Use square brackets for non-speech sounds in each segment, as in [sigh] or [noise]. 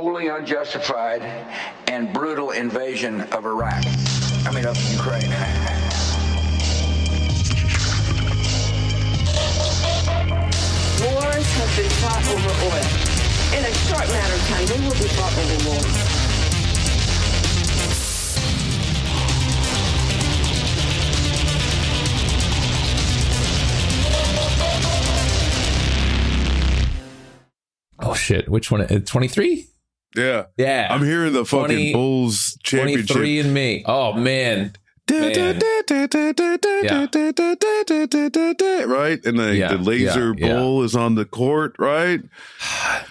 wholly unjustified and brutal invasion of Iraq. I mean, of Ukraine. Wars have been fought over oil. In a short matter of time, they will be fought over wars. Oh shit! Which one? Uh, Twenty three. Yeah. Yeah. I'm hearing the fucking Bulls championship. 23 and me. Oh man. Man. Yeah. Right? And the, Yeah, the laser yeah, is on the court, right?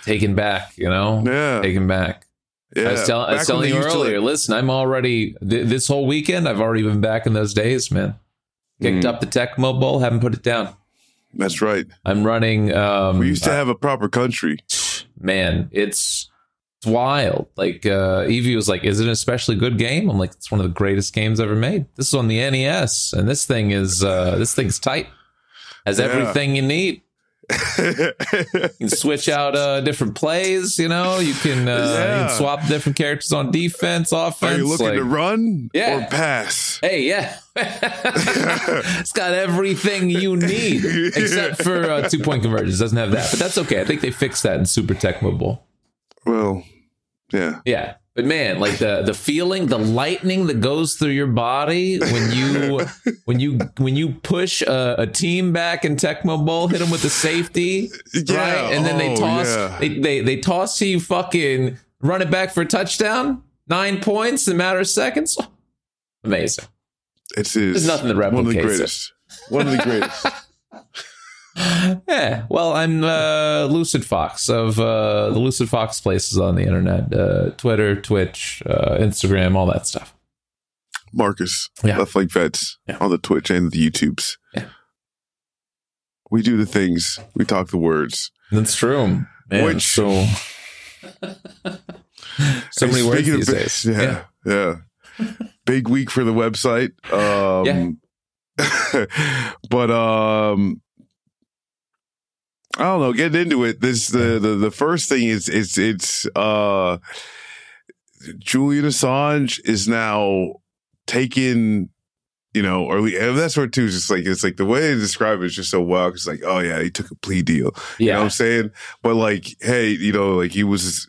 Taken back, you know? Yeah. Taken back. Yeah. I was, tell- I was telling you used to, earlier, listen, I'm already, th- this whole weekend, I've already been back in those days, man. Kicked Mm. up the Tecmo Bowl, haven't put it down. That's right. I'm running, um, We used to have a proper country. man, it's wild. Like, uh, Evie was like, is it an especially good game? I'm like, it's one of the greatest games ever made. This is on the NES, and this thing is, uh, this thing's tight. Has Yeah. everything you need. [laughs] You can switch out uh, different plays. You know, you can, uh, you can swap different characters on defense, offense. Are you looking like- to run Yeah. or pass? Hey, yeah, [laughs] it's got everything you need except for uh, two point conversions. Doesn't have that, but that's okay. I think they fixed that in Super Tecmo Bowl. Well, yeah. Yeah, but man, like the the feeling, the lightning that goes through your body when you [laughs] when you when you push a, a team back in Tecmo Bowl, hit them with the safety, [laughs] Yeah, right, and then they oh, toss yeah. they, they they toss to you, fucking run it back for a touchdown, nine points in a matter of seconds. Amazing. It's is There's nothing that one of the replicates it. greatest. One of the greatest. [laughs] Yeah, well, I'm uh, Lucid Fox of uh, the Lucid Fox places on the internet, uh, Twitter, Twitch, uh, Instagram, all that stuff. Marcus, Yeah. Left Like Vets Yeah. on the Twitch and the YouTubes. Yeah. We do the things. We talk the words. That's true. Man, Which- so so many words speaking of these big- days. Yeah, yeah. Big week for the website. Um, [laughs] but um, I don't know. Getting into it, this the the, the first thing is it's it's uh, Julian Assange is now taken. You know, or we- and that's where too. Is just like it's like the way they describe it is just so well. It's like, oh yeah, he took a plea deal. You know what Yeah, I'm saying? But like, hey, you know, like he was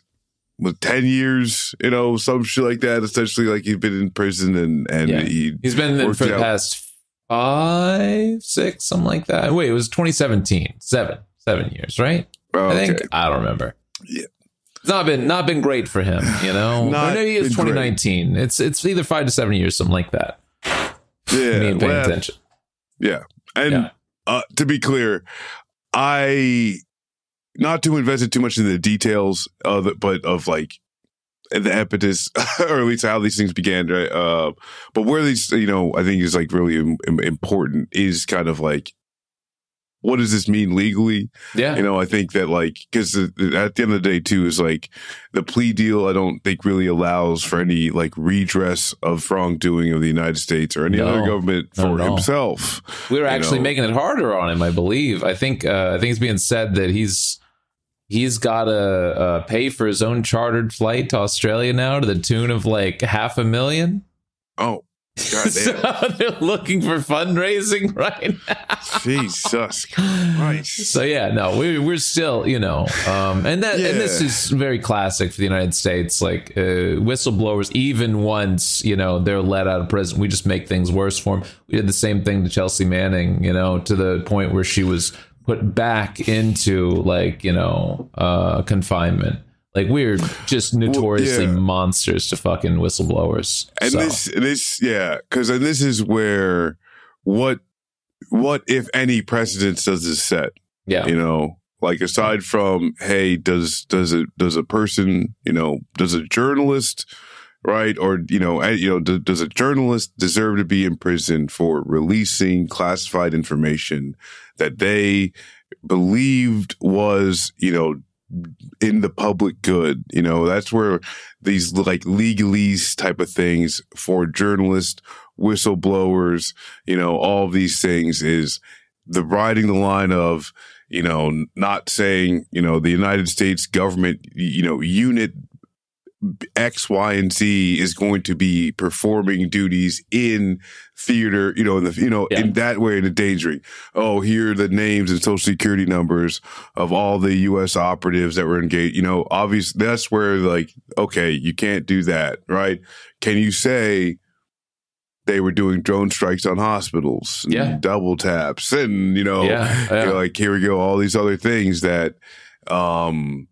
with 10 years, you know, some shit like that. Essentially, like he'd been in prison and, and Yeah. he, he's been in for the out. past five, six, something like that. Wait, it was 2017, seven, seven years, right? oh, I think. I don't remember. Yeah. It's not been not been great for him, you know. [laughs] Not or maybe it great. 2019. It's it's either five to seven years, something like that. yeah. paying well, attention. Yeah. And Yeah. uh, to be clear, I, not to invest in too much in the details of it, but of like, the impetus, [laughs] or at least how these things began, right? Uh, but where these, you know, I think is like really im- important is kind of like, what does this mean legally? Yeah, You know, I think that like because at the end of the day, too, is like the plea deal. I don't think really allows for any like redress of wrongdoing of the United States or any No, other government for himself. we were actually know. making it harder on him. I believe. I think uh, I think it's being said that he's he's got to uh, pay for his own chartered flight to Australia now to the tune of like half a million. Oh, [laughs] so [laughs] they're looking for fundraising [laughs] right now. Jesus Christ. So yeah, no, we we're still, you know, um, and that and this is very classic for the United States. Like uh, whistleblowers, even once you know they're let out of prison, we just make things worse for them. We did the same thing to Chelsea Manning, you know, to the point where she was put back into like you know uh, confinement. Like we're just notoriously yeah. monsters to fucking whistleblowers. And So, this, this, yeah, because and this is where what, what if any precedence does this set? yeah, you know like aside from hey does does it does a person you know does a journalist right or you know you know does, does a journalist deserve to be in prison for releasing classified information that they believed was you know in the public good you know? That's where these like legalese type of things for journalists whistleblowers you know all these things is the riding the line of you know not saying you know the united states government you know unit X, Y, and Z is going to be performing duties in theater, you know, in the, you know, Yeah. in that way in endangering. Oh, here are the names and social security numbers of all the U.S. operatives that were engaged. You know, obviously that's where like, okay, you can't do that, right? Can you say they were doing drone strikes on hospitals, and Yeah. double taps, and you know, Yeah, yeah. you [laughs] know, like here we go, all these other things that, um,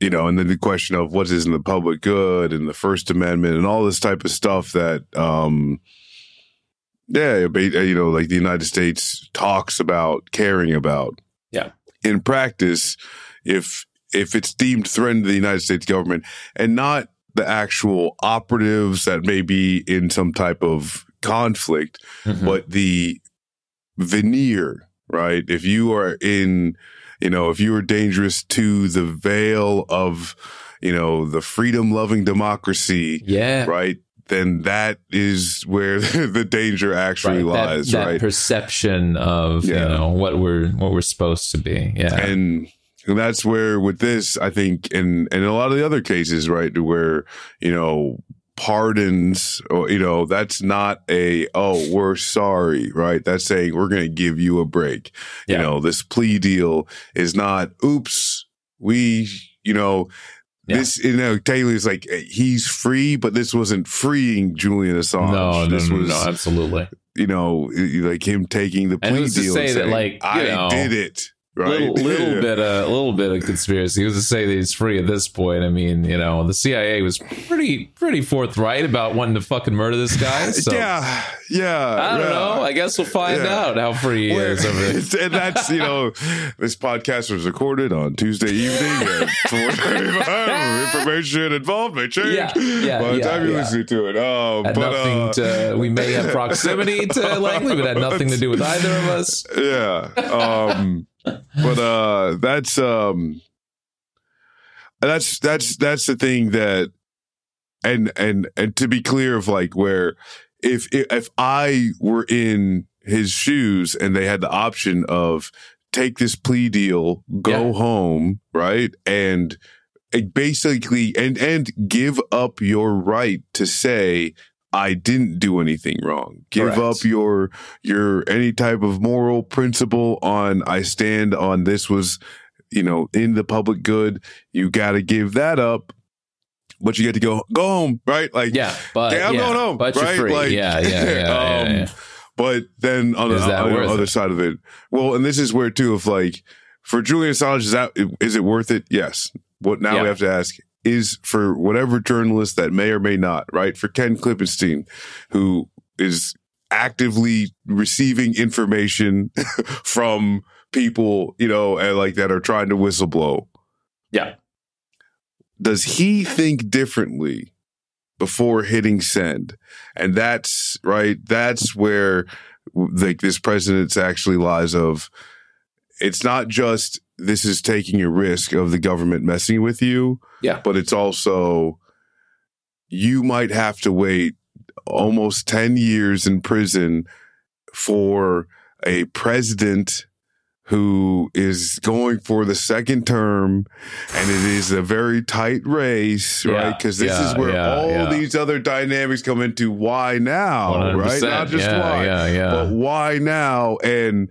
you know, and then the question of what is in the public good and the First Amendment and all this type of stuff that, um, yeah, you know, like the United States talks about caring about. Yeah. In practice, if if it's deemed threatened to the United States government and not the actual operatives that may be in some type of conflict, Mhm. but the veneer, right? If you are in, you know, if you are dangerous to the veil of, you know, the freedom loving democracy, yeah. right? Then that is where [laughs] the danger actually Right. That- lies, that, right? perception of Yeah. you know what we're what we're supposed to be. Yeah. and and that's where with this i think and and a lot of the other cases right where you know pardons or you know that's not a oh we're sorry right? That's saying we're going to give you a break. You know this plea deal is not oops we you know Yeah. this you know Taylor's like eh, he's free but this wasn't freeing Julian Assange. No, no, this no, was no, absolutely. you know like him taking the And plea who's to deal say and that, saying, like, I know, did it right Little, little [laughs] bit, a little bit of conspiracy. Who's to say that he's free at this point? I mean, you know, the CIA was pretty, pretty forthright about wanting to fucking murder this guy. [laughs] So yeah, yeah. I don't yeah. know. I guess we'll find Yeah. out how free he Where- is [laughs] and that's you know, this podcast was recorded on Tuesday evening at four thirty-five. Information involved may change Yeah, yeah, by the time you yeah. listen to it. Um, Had but nothing uh, to. We may have proximity to Langley, but had nothing to do with either of us. yeah. Um, but uh, that's um, that's that's that's the thing that, and and and to be clear of like where if if I were in his shoes and they had the option of take this plea deal, go Yeah. home, right, and and basically and and give up your right to say I didn't do anything wrong. Give Correct. up your your any type of moral principle on I stand on this was you know in the public good. You got to give that up. But you get to go go home, right? Like Yeah, but Yeah, I'm yeah, going home, But right? you're free. Like, yeah, yeah, yeah, [laughs] yeah, um, yeah. But then on the, Is that on the other it? side of it, well, and this is where too, if like for Julian Assange, is that is it worth it? Yes. What now Yeah. we have to ask is for whatever journalist that may or may not, right? For Ken Klippenstein, who is actively receiving information [laughs] from people, you know, and like that are trying to whistleblow. Yeah. Does he think differently before hitting send? And that's right. That's where like this president's actually lies of it's not just this is taking a risk of the government messing with you. Yeah. But it's also you might have to wait almost 10 years in prison for a president who is going for the second term and it is a very tight race Yeah, right because this is where yeah, all yeah. these other dynamics come into why now right 100%. not just yeah, why Yeah, yeah. but why now and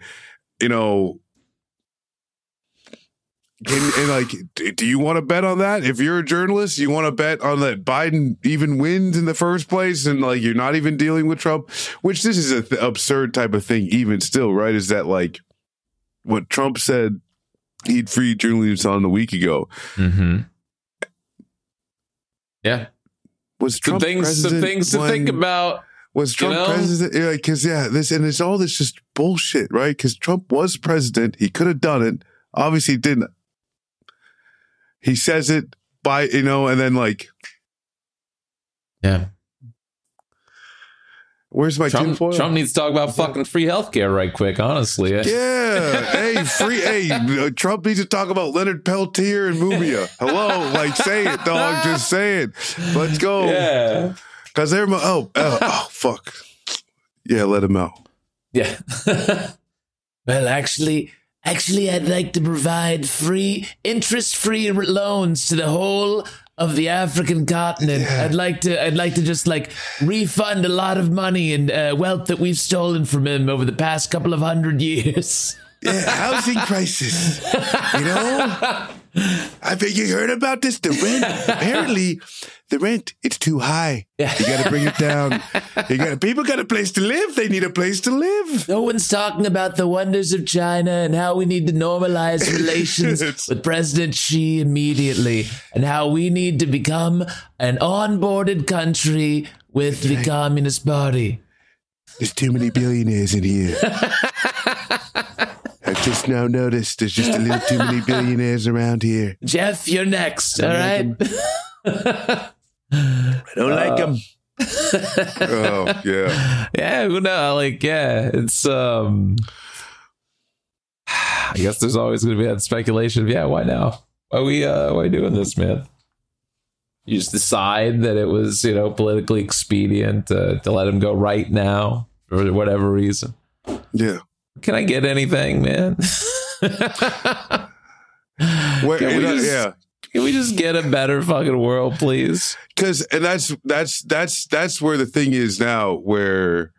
you know can, and like do you want to bet on that if you're a journalist you want to bet on that biden even wins in the first place and like you're not even dealing with trump which this is an th- absurd type of thing even still right is that like what trump said he'd free julian assange a week ago hmm Yeah. was trump things, some president things to when- think about. Was Trump know? president? Because yeah, this and it's all this just bullshit, right? Because Trump was president, he could have done it. Obviously, he didn't. He says it by you know, and then like, Yeah. where's my Trump, tinfoil? Trump needs to talk about fucking free healthcare right quick, honestly. yeah, hey, free. Hey, uh, Trump needs to talk about Leonard Peltier and Mumia. Hello, like say it, dog. Just say it. Let's go. Yeah. Because they're my, oh, oh oh fuck. Yeah, let him out. Yeah. [laughs] Well, actually, actually, I'd like to provide free, interest-free loans to the whole of the African continent. I'd like to I'd like to just like refund a lot of money and uh, wealth that we've stolen from him over the past couple of hundred [laughs] years. Yeah, housing crisis. You know, [laughs] I bet you heard about this. The rent, apparently, the rent it's too high. You got to bring it down. You got [laughs] people got a place to live. They need a place to live. No one's talking about the wonders of China and how we need to normalize [laughs] relations with President Xi immediately and how we need to become an onboarded country with the Communist Party. There's too many billionaires in here. [laughs] I just now noticed there's just a little too many billionaires around here. Jeff, you're next, all right? I don't like them. [laughs] oh yeah, yeah, who know? Like, yeah, it's um. [sighs] I guess there's always going to be that speculation. Of, yeah, why now? Why we? uh Why doing this, man? You just decide that it was, you know, politically expedient to, to let him go right now for whatever reason. yeah. Can I get anything, man? [laughs] Can we uh, just- yeah. Can we just get a better fucking world, please? because and that's that's that's that's where the thing is now where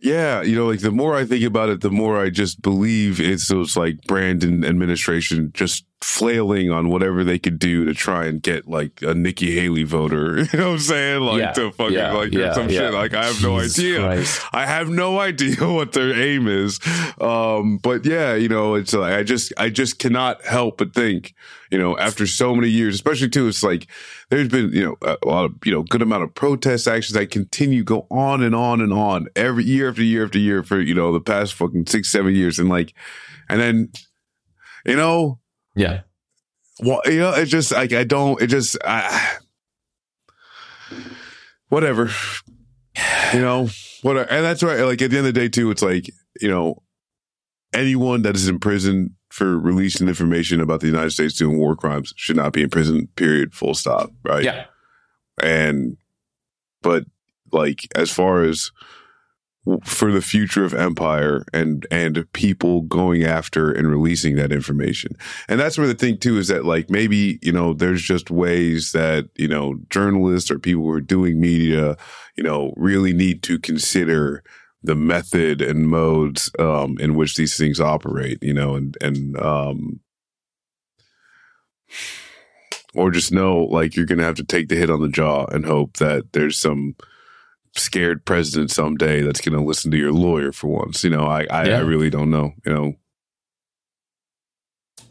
yeah you know like the more i think about it the more i just believe it's those like brand and administration just flailing on whatever they could do to try and get like a nikki haley voter [laughs] you know what i'm saying? Like Yeah, to fucking yeah, like yeah, some shit. Like i have no idea. Christ. I have no [laughs] idea what their aim is. Um, but yeah, you know, it's like, I just, I just cannot help but think, you know, after so many years, especially too, it's like there's been, you know, a lot of, you know, good amount of protest actions that continue go on and on and on every year after year after year for, you know, the past fucking six, seven years. And like, and then, you know, Yeah. well, you know, it just like I don't. It just I, whatever. You know, whatever. And that's right. Like at the end of the day, too, it's like you know, anyone that is in prison for releasing information about the United States doing war crimes should not be in prison. Period. Full stop. Right. Yeah. And, but like as far as for the future of empire and and people going after and releasing that information. And that's where the thing too is that like maybe you know there's just ways that you know journalists or people who are doing media you know really need to consider the method and modes um in which these things operate you know and and um or just know like you're gonna have to take the hit on the jaw and hope that there's some scared president someday that's gonna listen to your lawyer for once. You know, I I, Yeah. I really don't know. You know,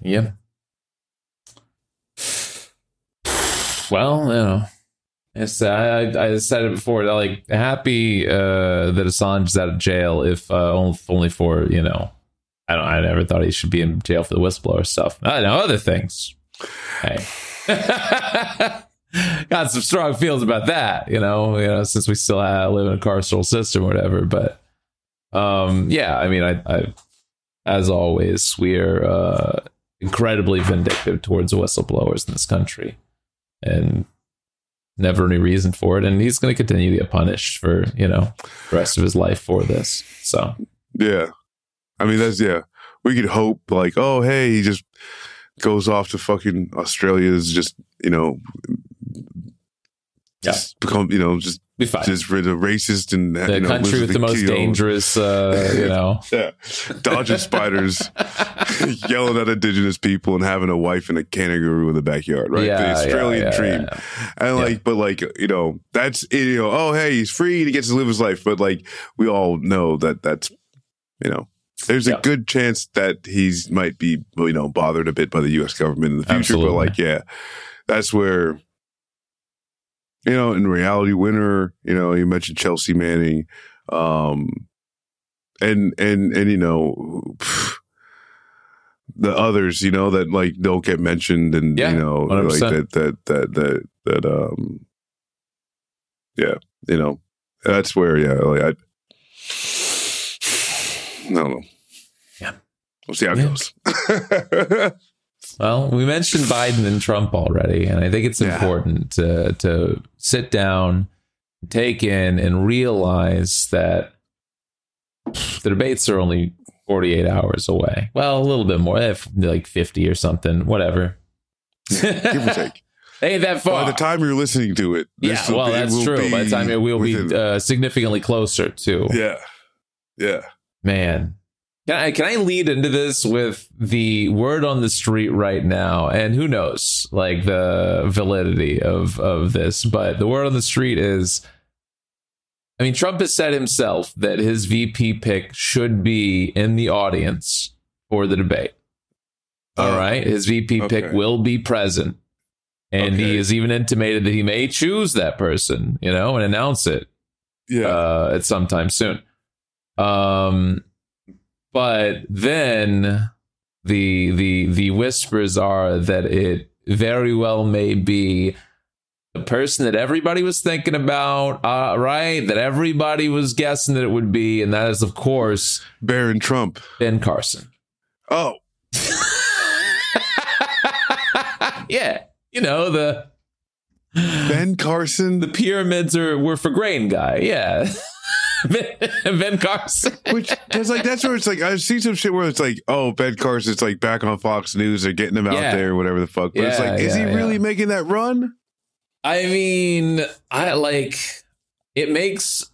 Yeah. Well, you know, it's, I, I I said it before. Like, happy uh, that Assange is out of jail, if uh, only, only for you know, I don't. I never thought he should be in jail for the whistleblower stuff. I know other things. Hey, [laughs] [laughs] got some strong feels about that. You know, you know, since we still live in a carceral system or whatever. But um, yeah, I mean, I, I as always, we are uh, incredibly vindictive towards whistleblowers in this country, and never any reason for it. And he's going to continue to get punished for you know the rest of his life for this. So yeah. I mean, that's yeah. We could hope like, oh, hey, he just goes off to fucking Australia. Is just you know, just become you know just be fine. just rid of racist and the you know, country with the most dangerous, uh, you know. [laughs] Yeah, dodging spiders, [laughs] yelling at indigenous people, and having a wife and a kangaroo in the backyard. Right, Yeah, the Australian yeah, dream. yeah. And Yeah. like, but like, you know, that's you know, oh hey, he's free, and he gets to live his life. But like, we all know that that's you know. There's Yeah. a good chance that he's might be, you know, bothered a bit by the U.S. government in the future. Absolutely. But like, yeah, that's where, you know, in reality, winner, you know, you mentioned Chelsea Manning, um, and and and you know, [sighs] the others, you know, that like don't get mentioned, and Yeah, you know, like 100%. that that that that that um, yeah, you know, that's where yeah, like I. [sighs] I don't know. Yeah. We'll see how it Yeah. goes. [laughs] Well, we mentioned Biden and Trump already, and I think it's Yeah. important to to sit down, take in, and realize that the debates are only forty eight hours away. Well, a little bit more, eh, like fifty or something, whatever. Give or take. [laughs] Ain't that far. By the time you're listening to it, yeah, well, be- that's true. By the time it will be uh, significantly closer to. yeah, yeah. Man, can I can I lead into this with the word on the street right now? And who knows, like the validity of of this, but the word on the street is. I mean, Trump has said himself that his VP pick should be in the audience for the debate. All Oh, his VP pick will be present, and he has even intimated that he may choose that person, you know, and announce it Yeah. uh, at some time soon. Um, but then the the the whispers are that it very well may be the person that everybody was thinking about, uh, right? That everybody was guessing that it would be, and that is of course Barron Trump. Ben Carson. Oh, [laughs] yeah, you know the Ben Carson. the pyramids are were for grain guy. Yeah, [laughs] ben, ben Carson. Which because like that's where it's like I've seen some shit where it's like oh Ben Carson's like back on Fox News they're getting him out Yeah. there or whatever the fuck but it's like is yeah, he really yeah. making that run I mean, I like it makes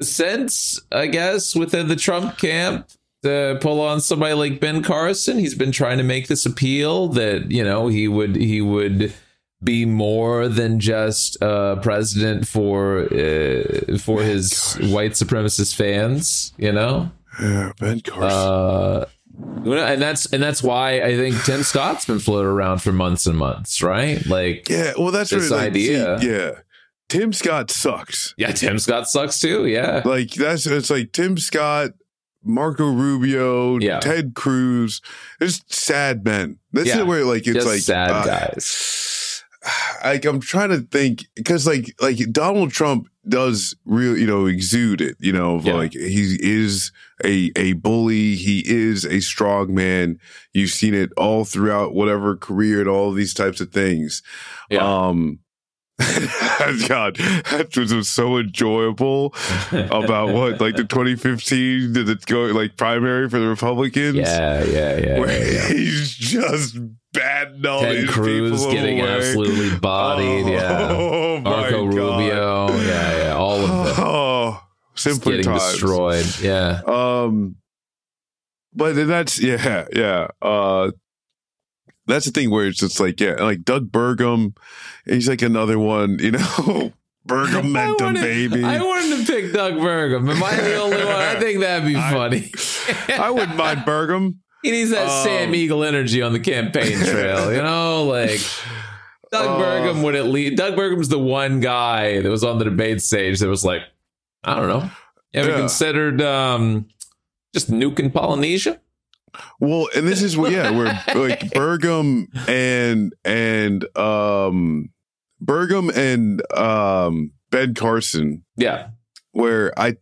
sense, I guess, within the Trump camp to pull on somebody like Ben Carson. He's been trying to make this appeal that, you know, he would he would be more than just uh president for uh, for his white supremacist fans, you know? yeah Ben Carson Uh and that's and that's why I think Tim Scott's been floated around for months and months, right? Like yeah well that's this like, idea. see, yeah Tim Scott sucks Yeah, Tim Scott sucks too. Yeah. like that's it's like Tim Scott Marco Rubio Yeah. Ted Cruz it's sad men this Yeah. is where like it's Just like sad uh, guys. Like I'm trying to think because like like Donald Trump does real you know exude it you know Yeah. like he is a a bully he is a strong man you've seen it all throughout whatever career and all these types of things Yeah. um [laughs] God, that was just so enjoyable about what, like the [laughs] 2015, did it go like primary for the Republicans? yeah, yeah, yeah. where yeah, yeah. [laughs] he's just batting all Ted these Cruz people getting away. absolutely bodied. yeah. Oh, Marco God. Rubio. Yeah, yeah. All of them. [sighs] Oh, simpler getting times. destroyed. Yeah. Um, but then that's [laughs] yeah, yeah. Uh, that's the thing where it's just like yeah, like Doug Burgum, he's like another one, you know. [laughs] Burgum I wanted, baby. I wanted to pick Doug Burgum. Am I the only one? I think that'd be I- funny. [laughs] I wouldn't mind Burgum. He needs that Um, Sam Eagle energy on the campaign [laughs] trail, you know? Like Doug Uh, Burgum would at least Doug Burgum's the one guy that was on the debate stage that was like, I don't know. You ever Yeah. considered um just nuking Polynesia? Well, and this is what yeah, where [laughs] like Burgum and and um Burgum and um Ben Carson Yeah. where I,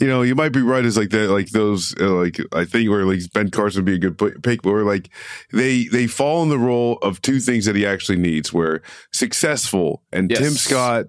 you know, you might be right as like that, like those, uh, like I think where like Ben Carson would be a good pick, but where like they they fall in the role of two things that he actually needs, where successful and Yes. Tim Scott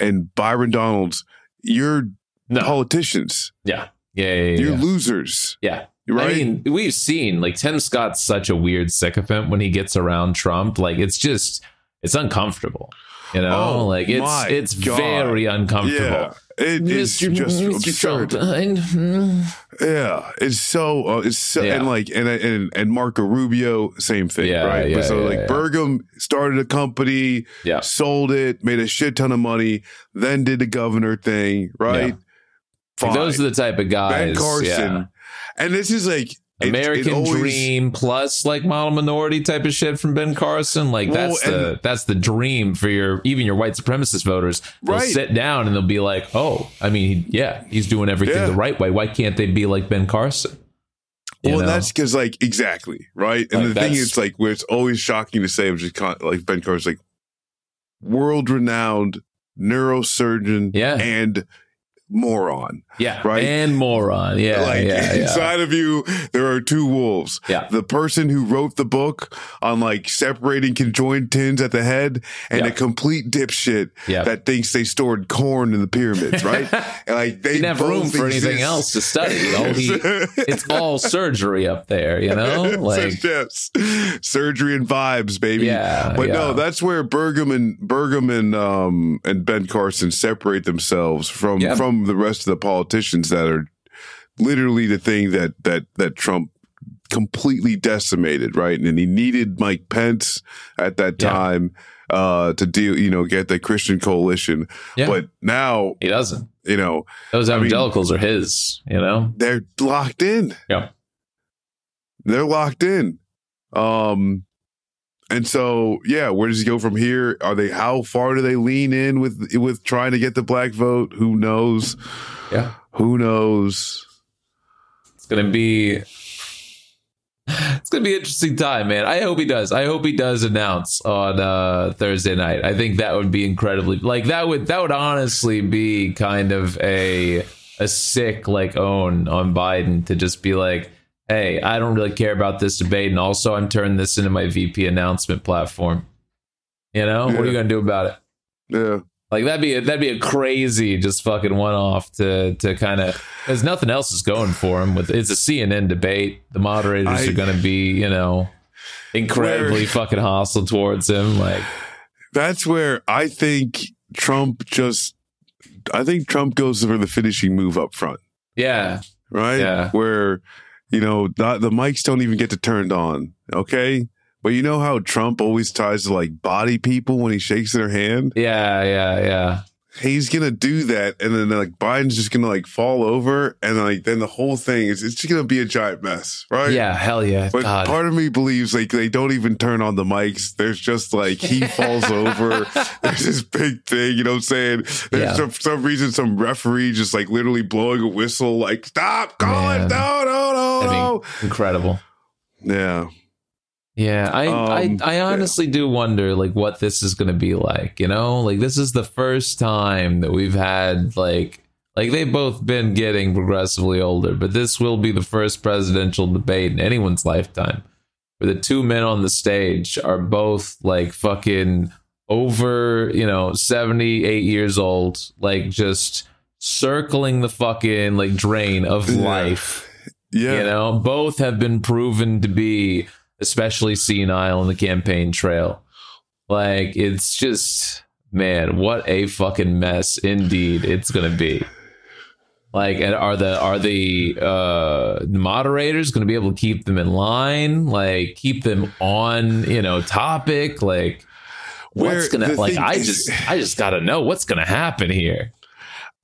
and Byron Donalds, you're No. politicians, Yeah. Yeah. Yeah. yeah, you're yeah. losers, Yeah. right? I mean, we've seen like Tim Scott's such a weird sycophant when he gets around Trump. Like it's just it's uncomfortable. You know, Oh, like it's it's God. very uncomfortable. It is just absurd. I- Yeah, it's so uh, it's so, Yeah. and like and and and Marco Rubio, same thing, Yeah, right? yeah, but so like. Burgum started a company, yeah. sold it, made a shit ton of money, then did the governor thing, right? Those are the type of guys. ben Carson, yeah. and this is like it- it American always- Dream plus like model minority type of shit from Ben Carson. Like Well, that's the that's the dream for your even your white supremacist voters. They'll Right. sit down and they'll be like, oh, I mean, yeah, he's doing everything Yeah. the right way. Why can't they be like Ben Carson? You Well, know? that's because like exactly right, and Like, the thing is like where it's always shocking to say, which is con- like Ben Carson's like world renowned neurosurgeon, Yeah. and moron. Yeah. Right? And moron. Yeah. [laughs] like yeah, yeah. inside of you, there are two wolves. Yeah. The person who wrote the book on like separating conjoined tins at the head and Yeah. a complete dipshit Yeah. that thinks they stored corn in the pyramids, right? [laughs] and like they Didn't have room for anything else to study. You know, he, [laughs] it's all surgery up there, you know? Like, yes, surgery and vibes, baby. Yeah, but no, that's where Burgum and Burgum and um and Ben Carson separate themselves from Yeah. From the rest of the politicians that are literally the thing that that that Trump completely decimated, right? And he needed Mike Pence at that Yeah. time uh to deal, you know, get the Christian coalition. Yeah. But now, he doesn't. you know, Those mean- evangelicals are his, you know? they're locked in. Yeah. they're locked in. Um, and so yeah, where does he go from here? Are they how far do they lean in with with trying to get the black vote? Who knows? Yeah. Who knows? It's gonna be it's gonna be an interesting time, man. I hope he does. I hope he does announce on uh Thursday night. I think that would be incredibly like that would that would honestly be kind of a a sick like own on Biden to just be like, hey, I don't really care about this debate, and also I'm turning this into my VP announcement platform. You know, what are you gonna do about it? Yeah, Like that'd be a, that'd be a crazy just fucking one off to to kind of because nothing else is going for him. With it's a CNN debate, the moderators I- are going to be you know incredibly Where- fucking hostile towards him. Like that's where I think Trump just. I think Trump goes for the finishing move up front, yeah, right? Yeah. Where you know the mics don't even get to turned on. Okay. But you know how Trump always tries to like body people when he shakes their hand? yeah, yeah, yeah. He's gonna do that, and then like Biden's just gonna like fall over, and like then the whole thing is it's just gonna be a giant mess, right? Yeah, hell yeah. But God. part of me believes like they don't even turn on the mics. There's just like he [laughs] falls over. There's this big thing, you know what I'm saying? There's Yeah. some, some reason some referee just like literally blowing a whistle, like stop, call it, no, no, no, no. incredible. Yeah, Yeah, I, Um, I I honestly do wonder like what this is going to be like, you know? Like this is the first time that we've had like like they've both been getting progressively older, but this will be the first presidential debate in anyone's lifetime where the two men on the stage are both like fucking over, you know, 78 years old, like just circling the fucking like drain of Yeah. life. yeah. You know, both have been proven to be especially senile in the campaign trail. Like, it's just, man, what a fucking mess indeed it's gonna be. Like, and are the are the uh moderators gonna be able to keep them in line? Like, keep them on, you know, topic? Like, what's Where gonna like? I is- just, I just gotta know what's gonna happen here.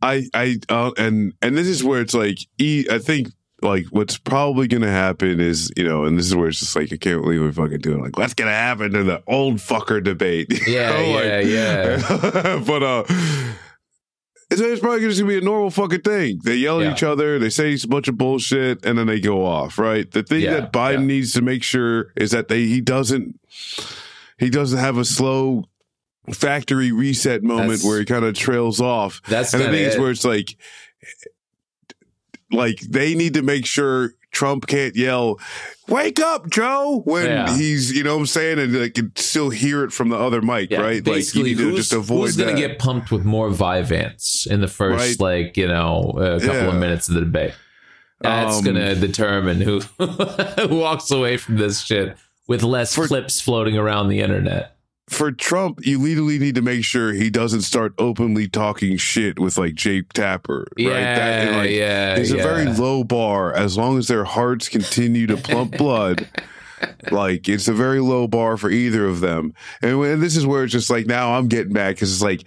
I I uh, and and this is where it's like e, I think like what's probably gonna happen is you know and this is where it's just like I can't believe we're fucking doing like what's gonna happen to the old fucker debate [laughs] You Yeah, know, yeah, like- yeah. [laughs] but uh it's, probably just gonna be a normal fucking thing they yell at Yeah. each other they say a bunch of bullshit and then they go off right the thing Yeah, that Biden yeah. needs to make sure is that they he doesn't he doesn't have a slow factory reset moment That's- where he kind of trails off That's and the thing is where it's like, like they need to make sure Trump can't yell, "Wake up, Joe!" when Yeah. he's, you know, what I'm saying, and like can still hear it from the other mic, Yeah, right? Like you Basically, need to who's, just avoid who's gonna get pumped with more Vyvanse in the first, Right. like you know, a couple of minutes of the debate? That's Um, gonna determine who [laughs] who walks away from this shit with less For- clips floating around the internet. For Trump, you literally need to make sure he doesn't start openly talking shit with like Jake Tapper, right? Yeah, and, like, yeah, It's a very low bar as long as their hearts continue to plump [laughs] blood. like it's a very low bar for either of them, and when, this is where it's just like now I'm getting mad because it's like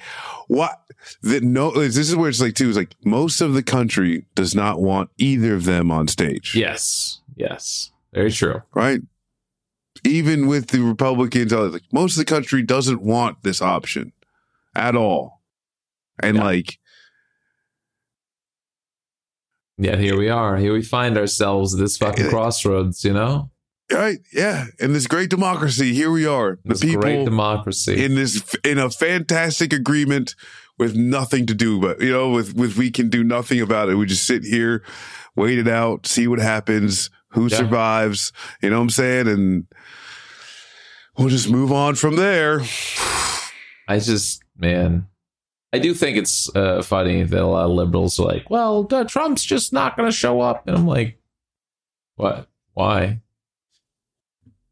what that no this is where it's like too It's like most of the country does not want either of them on stage, Yes, yes, very true. right? Even with the Republicans, like most of the country doesn't want this option at all, and Yeah. like Yeah, here we are. Here we find ourselves this fucking crossroads. You know, right? Yeah, in this great democracy, here we are, the This great people democracy. in this in a fantastic agreement with nothing to do, but you know, with with we can do nothing about it. We just sit here, wait it out, see what happens, who Yeah. survives. You know what I'm saying, and we'll just move on from there. [sighs] I just, man, I do think it's uh, funny that a lot of liberals are like, well, uh, Trump's just not going to show up. And I'm like, what? Why?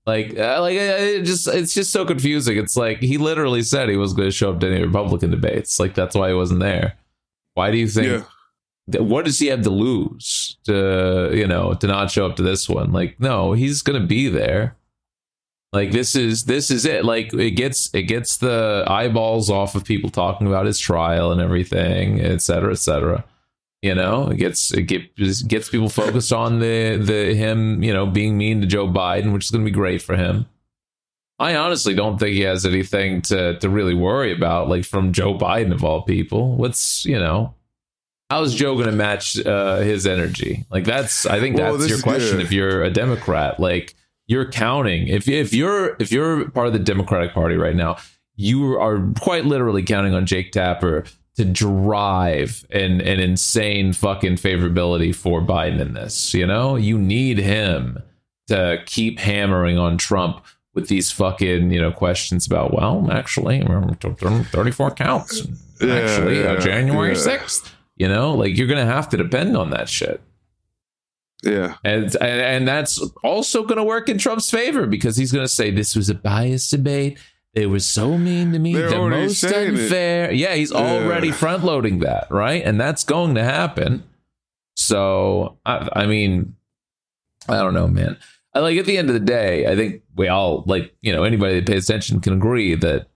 Like, uh, like uh, it just it's just so confusing. It's like he literally said he was going to show up to any Republican debates. Like that's why he wasn't there. Why do you think? Yeah. that- What does he have to lose to you know to not show up to this one? Like, no, he's going to be there. Like this is this is it. Like it gets it gets the eyeballs off of people talking about his trial and everything, et cetera, et cetera. You know, it gets it get, gets people focused on the the him, you know, being mean to Joe Biden, which is going to be great for him. I honestly don't think he has anything to to really worry about, like from Joe Biden of all people. What's you know, how's Joe going to match uh, his energy? Like that's I think that's your question. yeah. If you're a Democrat, like you're counting if if you're if you're part of the Democratic Party right now, you are quite literally counting on Jake Tapper to drive an an insane fucking favorability for Biden in this. You know, you need him to keep hammering on Trump with these fucking you know questions about well actually 34 counts actually uh, Yeah, January yeah. 6th you know like you're gonna have to depend on that shit Yeah, and and, and that's also going to work in Trump's favor because he's going to say this was a biased debate. They were so mean to me. They're the most saying it. unfair. Yeah, he's already front loading that, right? And that's going to happen. So I, I mean, I don't know, man. I like at the end of the day, I think we all like you know anybody that pays attention can agree that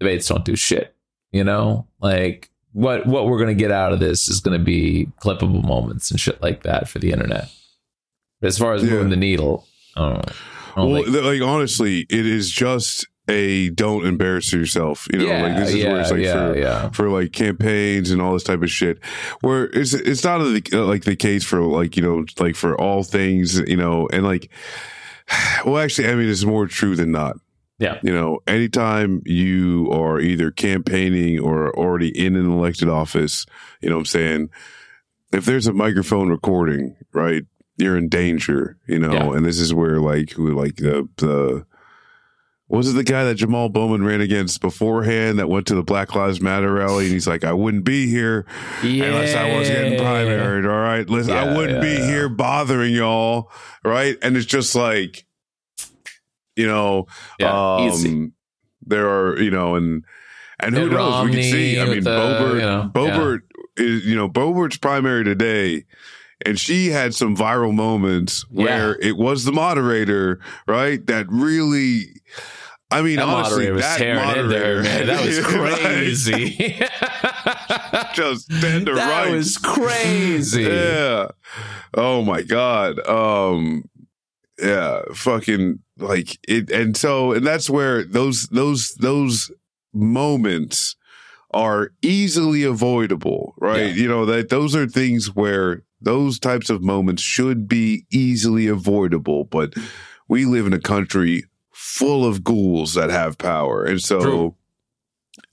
debates don't do shit. You know, like what what we're gonna get out of this is gonna be clippable moments and shit like that for the internet. But as far as Yeah. moving the needle, I don't. I don't well, th- like honestly, it is just a don't embarrass yourself. You know, yeah, like this is yeah, where it's like yeah, for yeah. for like campaigns and all this type of shit. Where it's it's not the, like the case for like you know like for all things you know and like [sighs] well actually I mean it's more true than not. Yeah. You know, anytime you are either campaigning or already in an elected office, you know what I'm saying? If there's a microphone recording, right, you're in danger, you know, Yeah. and this is where like who like the the was it the guy that Jamal Bowman ran against beforehand that went to the Black Lives Matter rally and he's like, I wouldn't be here unless I was getting primaried. All right. Listen, I wouldn't be yeah, yeah. here bothering y'all. Right. And it's just like, you know, Yeah, um, easy. there are, you know, and, and who And knows? we can see. I mean, the, Boebert, you know, Boebert is, you know, Boebert's primary today. And she had some viral moments where it was the moderator, right? That really, I mean, That honestly, moderator was that in there, man. That was [laughs] Right. crazy. [laughs] [laughs] just tender that right. was crazy. Yeah. Oh my god. Um yeah, fucking like it and so and that's where those those those moments are easily avoidable, right? Yeah. You know that those are things where those types of moments should be easily avoidable, but we live in a country full of ghouls that have power. And so True.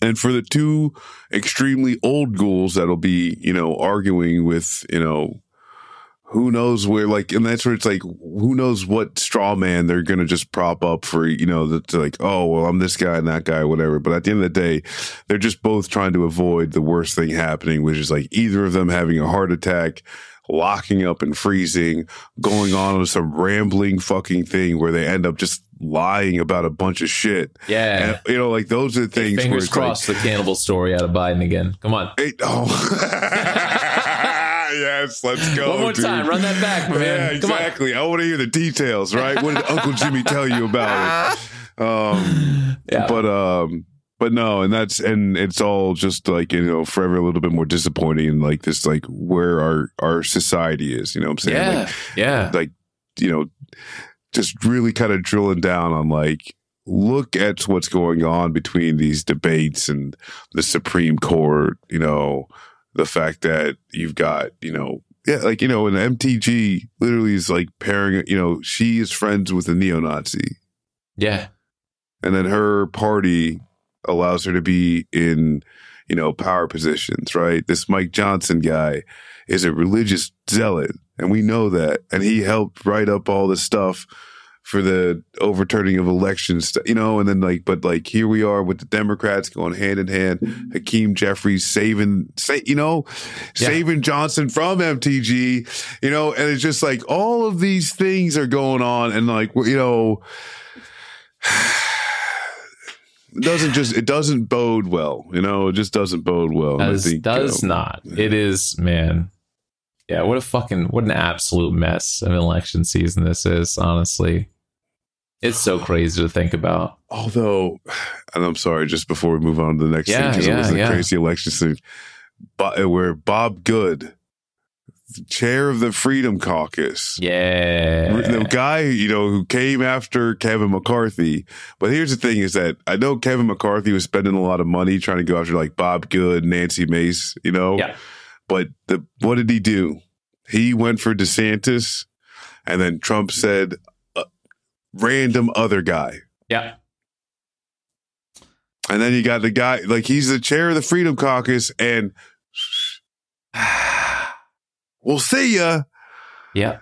and for the two extremely old ghouls that'll be, you know, arguing with, you know, who knows where, like, and that's where it's like, who knows what straw man they're going to just prop up for, you know, that's like, oh, well, I'm this guy and that guy, whatever. But at the end of the day, they're just both trying to avoid the worst thing happening, which is like either of them having a heart attack, locking up and freezing, going on with some rambling fucking thing where they end up just lying about a bunch of shit. Yeah. And, you know, like those are the things where Fingers it's like, crossed the cannibal story out of Biden again. Come on. Hey, oh. [laughs] yes, let's go. One more dude. time. Run that back, man. Yeah, exactly. I want to hear the details, right? What did Uncle Jimmy tell you about it? [laughs] Um, Yeah. but um, but no, and that's and it's all just like you know forever a little bit more disappointing, and like this, like where our our society is. You know what I'm saying? yeah. Like, yeah. like you know just really kind of drilling down on like look at what's going on between these debates and the supreme court you know the fact that you've got you know yeah, like you know, an MTG literally is like pairing. You know, she is friends with a neo-Nazi, Yeah. and then her party allows her to be in you know power positions. Right, this Mike Johnson guy is a religious zealot, and we know that, and he helped write up all the stuff for the overturning of elections, you know, and then like, but like here we are with the Democrats going hand in hand, Hakeem Jeffries saving, say, you know, Yeah. saving Johnson from MTG, you know, and it's just like all of these things are going on, and like, you know, [sighs] it doesn't just it doesn't bode well, you know, it just doesn't bode well. Does, think, does um, not. It is, man. Yeah, what a fucking what an absolute mess of an election season this is, honestly. It's so crazy to think about. Although, and I'm sorry, just before we move on to the next Yeah, thing, because yeah, it was a yeah. crazy election thing, but where Bob Good, chair of the Freedom Caucus, Yeah. the guy you know who came after Kevin McCarthy. But here's the thing: is that I know Kevin McCarthy was spending a lot of money trying to go after like Bob Good, Nancy Mace, you know. Yeah. But the what did he do? He went for DeSantis, and then Trump said, uh, "Random other guy." Yeah. And then you got the guy, like he's the chair of the Freedom Caucus, and [sighs] we'll see ya. Yeah.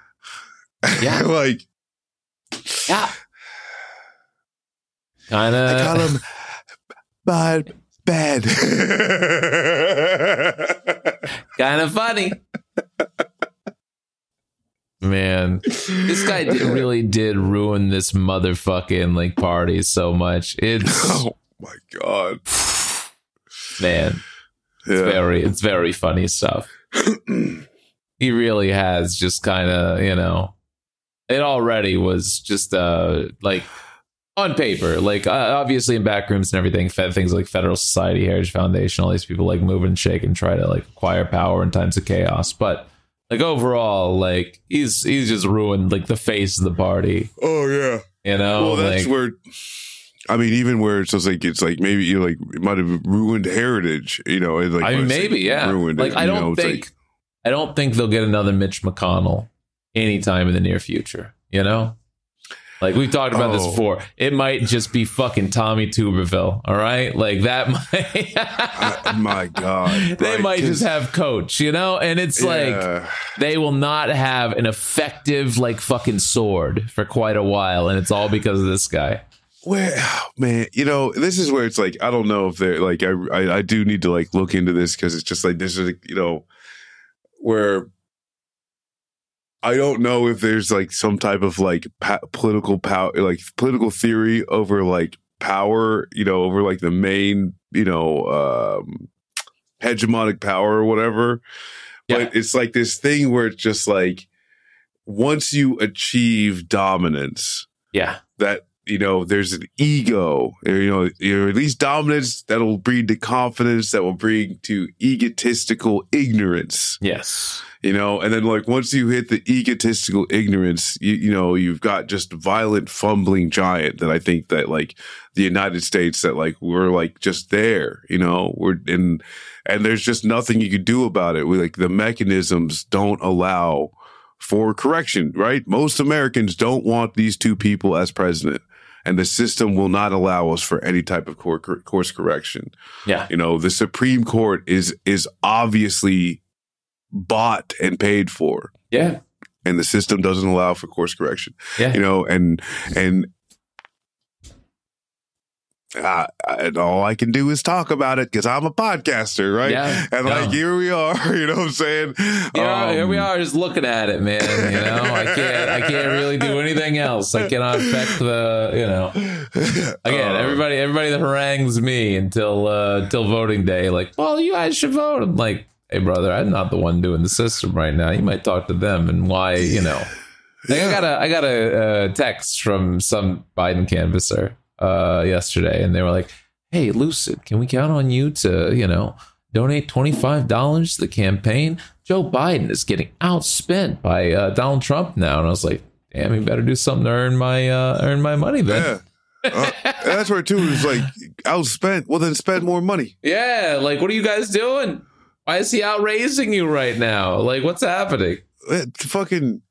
[laughs] Yeah. like Yeah. Kind I call him bad, bad. [laughs] kind of funny. Man, this guy did, [laughs] really did ruin this motherfucking like party so much. It's [laughs] oh my god! man, Yeah. very it's very funny stuff. [clears throat] he really has just kind of you know, it already was just uh like on paper, like uh, obviously in back rooms and everything, fed things like Federalist Society, Heritage Foundation, all these people like move and shake and try to like acquire power in times of chaos, but. Like overall, like he's he's just ruined like the face of the party, Oh yeah. you know. well, that's like, where. I mean, even where it's just like it's like maybe you like it might have ruined heritage, you know. Like I mean, maybe, yeah. ruined Like, it, I don't know, think, like- I don't think they'll get another Mitch McConnell anytime in the near future. You know, like we've talked about this Oh. before. It might just be fucking Tommy Tuberville. All right, like that [laughs] might. Uh, my God, they right, might just have coach, you know, and it's like they will not have an effective like fucking sword for quite a while, and it's all because of this guy. Where, [sighs] man, you know, this is where it's like I don't know if they're like I I, I do need to like look into this because it's just like this is you know where I don't know if there's like some type of like pa- political power, like political theory over like power, you know, over like the main, you know, um hegemonic power or whatever. Yeah. But it's like this thing where it's just like once you achieve dominance, Yeah, that you know there's an ego or, you know or at least dominance that'll breed to confidence that will bring to egotistical ignorance yes, you know? And then like once you hit the egotistical ignorance you, you know you've got just violent fumbling giant that i think that like the united states that like we're like just there you know? We're in and there's just nothing you can do about it. We like the mechanisms don't allow for correction right? Most americans don't want these two people as president and the system will not allow us for any type of course correction. Yeah, you know the supreme court is is obviously bought and paid for yeah, and the system doesn't allow for course correction yeah. you know and and uh, and all I can do is talk about it because I'm a podcaster, right? Yeah. and No. like here we are, [laughs] you know what I'm saying? Yeah, here we Um, are, just looking at it, man. You know, I can't, I can't really do anything else. I cannot affect the, you know. Again, uh, everybody, everybody that harangues me until uh, until voting day, like, well, you guys should vote. I'm like, hey, brother, I'm not the one doing the system right now. You might talk to them and why, you know. [laughs] Like, I got a, I got a, uh text from some Biden canvasser uh, yesterday, and they were like, "Hey, Lucid, can we count on you to, you know, donate twenty five dollars to the campaign?" Joe Biden is getting outspent by uh, Donald Trump now, and I was like, "Damn, he better do something to earn my uh, earn my money then." Yeah. Uh, that's where too is like outspent. Well, then spend more money. [laughs] Yeah, like what are you guys doing? Why is he outraising you right now? Like, what's happening? Uh, fucking.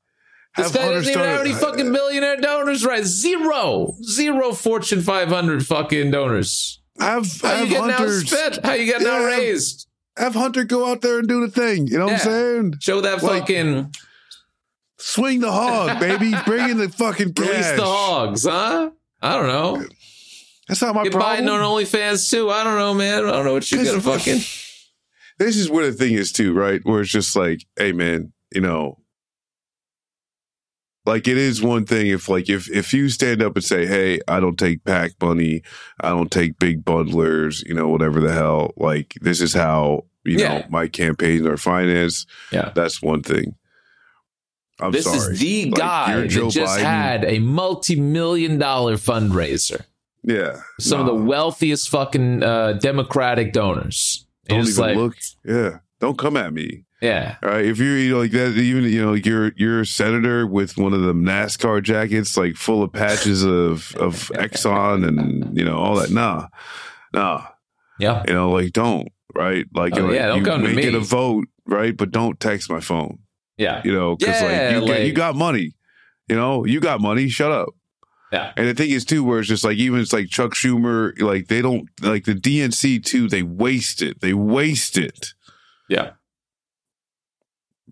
This guy doesn't even have any fucking millionaire donors, right? Zero, zero Fortune 500 fucking donors. I've, How you have getting Hunter's, outspent? How you getting Yeah, have- outraised? have Hunter go out there and do the thing. You know what I'm saying? Show that Like, fucking Swing the hog, baby. [laughs] Bring in the fucking cash. release the hogs, huh? I don't know. That's not my Get problem. Biden on OnlyFans too. I don't know, man. I don't know what you're gonna [laughs] fucking. This is where the thing is too, right? Where it's just like, hey man, you know, like it is one thing if like if if you stand up and say, hey, I don't take PAC money, I don't take big bundlers, you know, whatever the hell, like this is how you Yeah. know my campaigns are financed. Yeah. That's one thing. I'm this sorry. is the Like, guy that just Biden. had a multi-million dollar fundraiser. yeah, Some of the wealthiest fucking uh, Democratic donors. Don't even like, look. Yeah, don't come at me. yeah, All right, if you're you know like that, even you know you're you're a senator with one of the NASCAR jackets like full of patches of of Exxon and you know all that. Nah, nah, yeah, you know like don't right like, Oh, like, yeah, don't you come to make it a vote right, but don't text my phone. yeah, You know because Yeah, like you like- you got money, you know you got money. Shut up. Yeah. And the thing is too, where it's just like even it's like Chuck Schumer, like they don't like the DNC too. They waste it. They waste it. Yeah.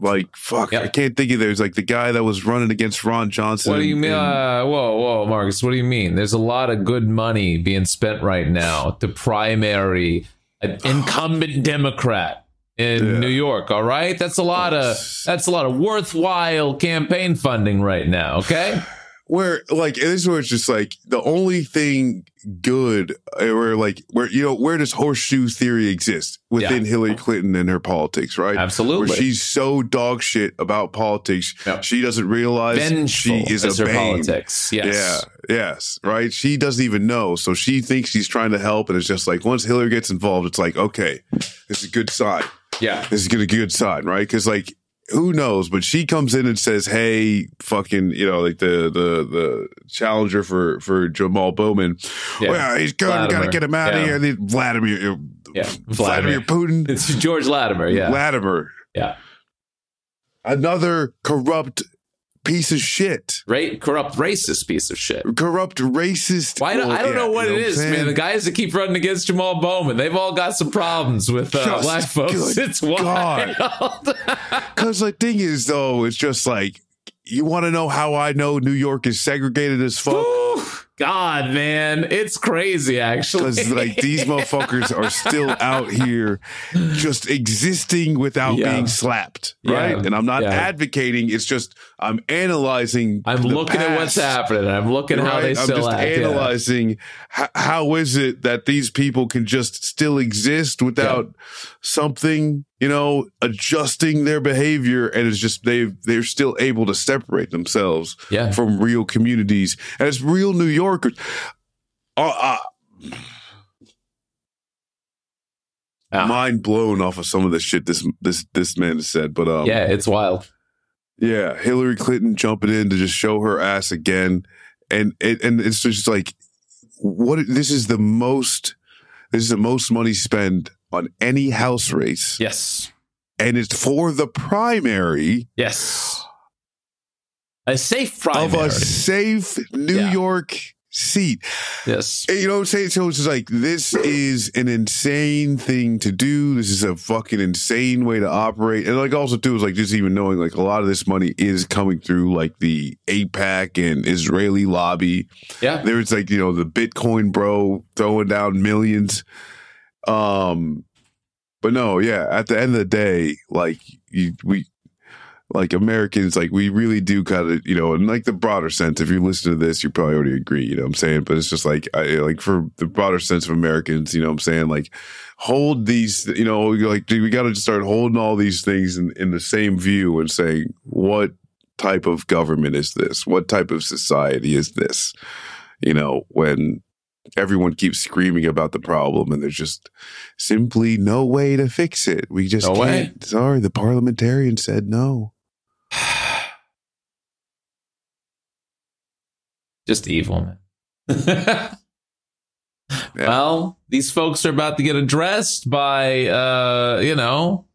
Like fuck, Yeah. I can't think of. There's like the guy that was running against Ron Johnson. What do you mean? in- Uh, whoa, whoa, Marcus. What do you mean? There's a lot of good money being spent right now to primary an [sighs] incumbent Democrat in Yeah. New York. All right, that's a lot of that's a lot of worthwhile campaign funding right now. Okay, where like this is where it's just like the only thing good uh, or like where you know where does horseshoe theory exist within Yeah. Hillary mm-hmm. Clinton and her politics, right? Absolutely. Where she's so dog shit about politics, Yeah. she doesn't realize vengeful she is is a her bane. politics. Yes. Yeah, yes, right. She doesn't even know, so she thinks she's trying to help, and it's just like once Hillary gets involved, it's like okay, this is a good sign. Yeah. This is a good sign, right? Because like who knows? But she comes in and says, "Hey, fucking, you know, like the the the challenger for for Jamal Bowman. Yeah. Well, he's good. We got to get him out Yeah. of here. Vladimir, Yeah. Vladimir Vladimir. Putin, It's George Latimer. Yeah. Vladimir, yeah. another corrupt piece of shit, Right? corrupt, racist piece of shit. corrupt racist. Why don't, I don't Yeah, know what you it I'm saying? man. The guys that keep running against Jamal Bowman, they've all got some problems with uh, black folks. [laughs] It's wild. Because [laughs] the thing is, though, it's just like you want to know how I know New York is segregated as fuck. God, man, it's crazy. Actually, because like these [laughs] motherfuckers are still out here just existing without Yeah. being slapped Yeah. right and i'm not Yeah. advocating it's just i'm analyzing I'm looking at what's happening. I'm looking at how right? they i'm still just act. yeah. analyzing h- how is it that these people can just still exist without something you know adjusting their behavior and it's just they they're still able to separate themselves Yeah. from real communities and it's real new yorkers uh, uh, Ah. mind blown off of some of the shit this this this man has said. But um, yeah, it's wild. yeah, Hillary Clinton jumping in to just show her ass again, and it, and it's just like what this is the most this is the most money spent on any house race, Yes, and it's for the primary yes. A safe primary. of a safe New Yeah. York seat. yes. And You know what I'm saying? So it's just like this is an insane thing to do. This is a fucking insane way to operate. And like also too is like just even knowing like a lot of this money is coming through like the AIPAC and Israeli lobby. Yeah. There's like, you know, the Bitcoin bro throwing down millions. Um but no, yeah, at the end of the day, like you we like Americans, like we really do kind of, you know, in like the broader sense, if you listen to this, you probably already agree, you know what I'm saying? But it's just like, I, like for the broader sense of Americans, you know what I'm saying? Like hold these, you know, like we got to just start holding all these things in, in the same view and saying, what type of government is this? What type of society is this? You know, when everyone keeps screaming about the problem and there's just simply no way to fix it. We just No can't. Sorry, the parliamentarian said no. Just evil, man. [laughs] Well, these folks are about to get addressed by, uh, you know,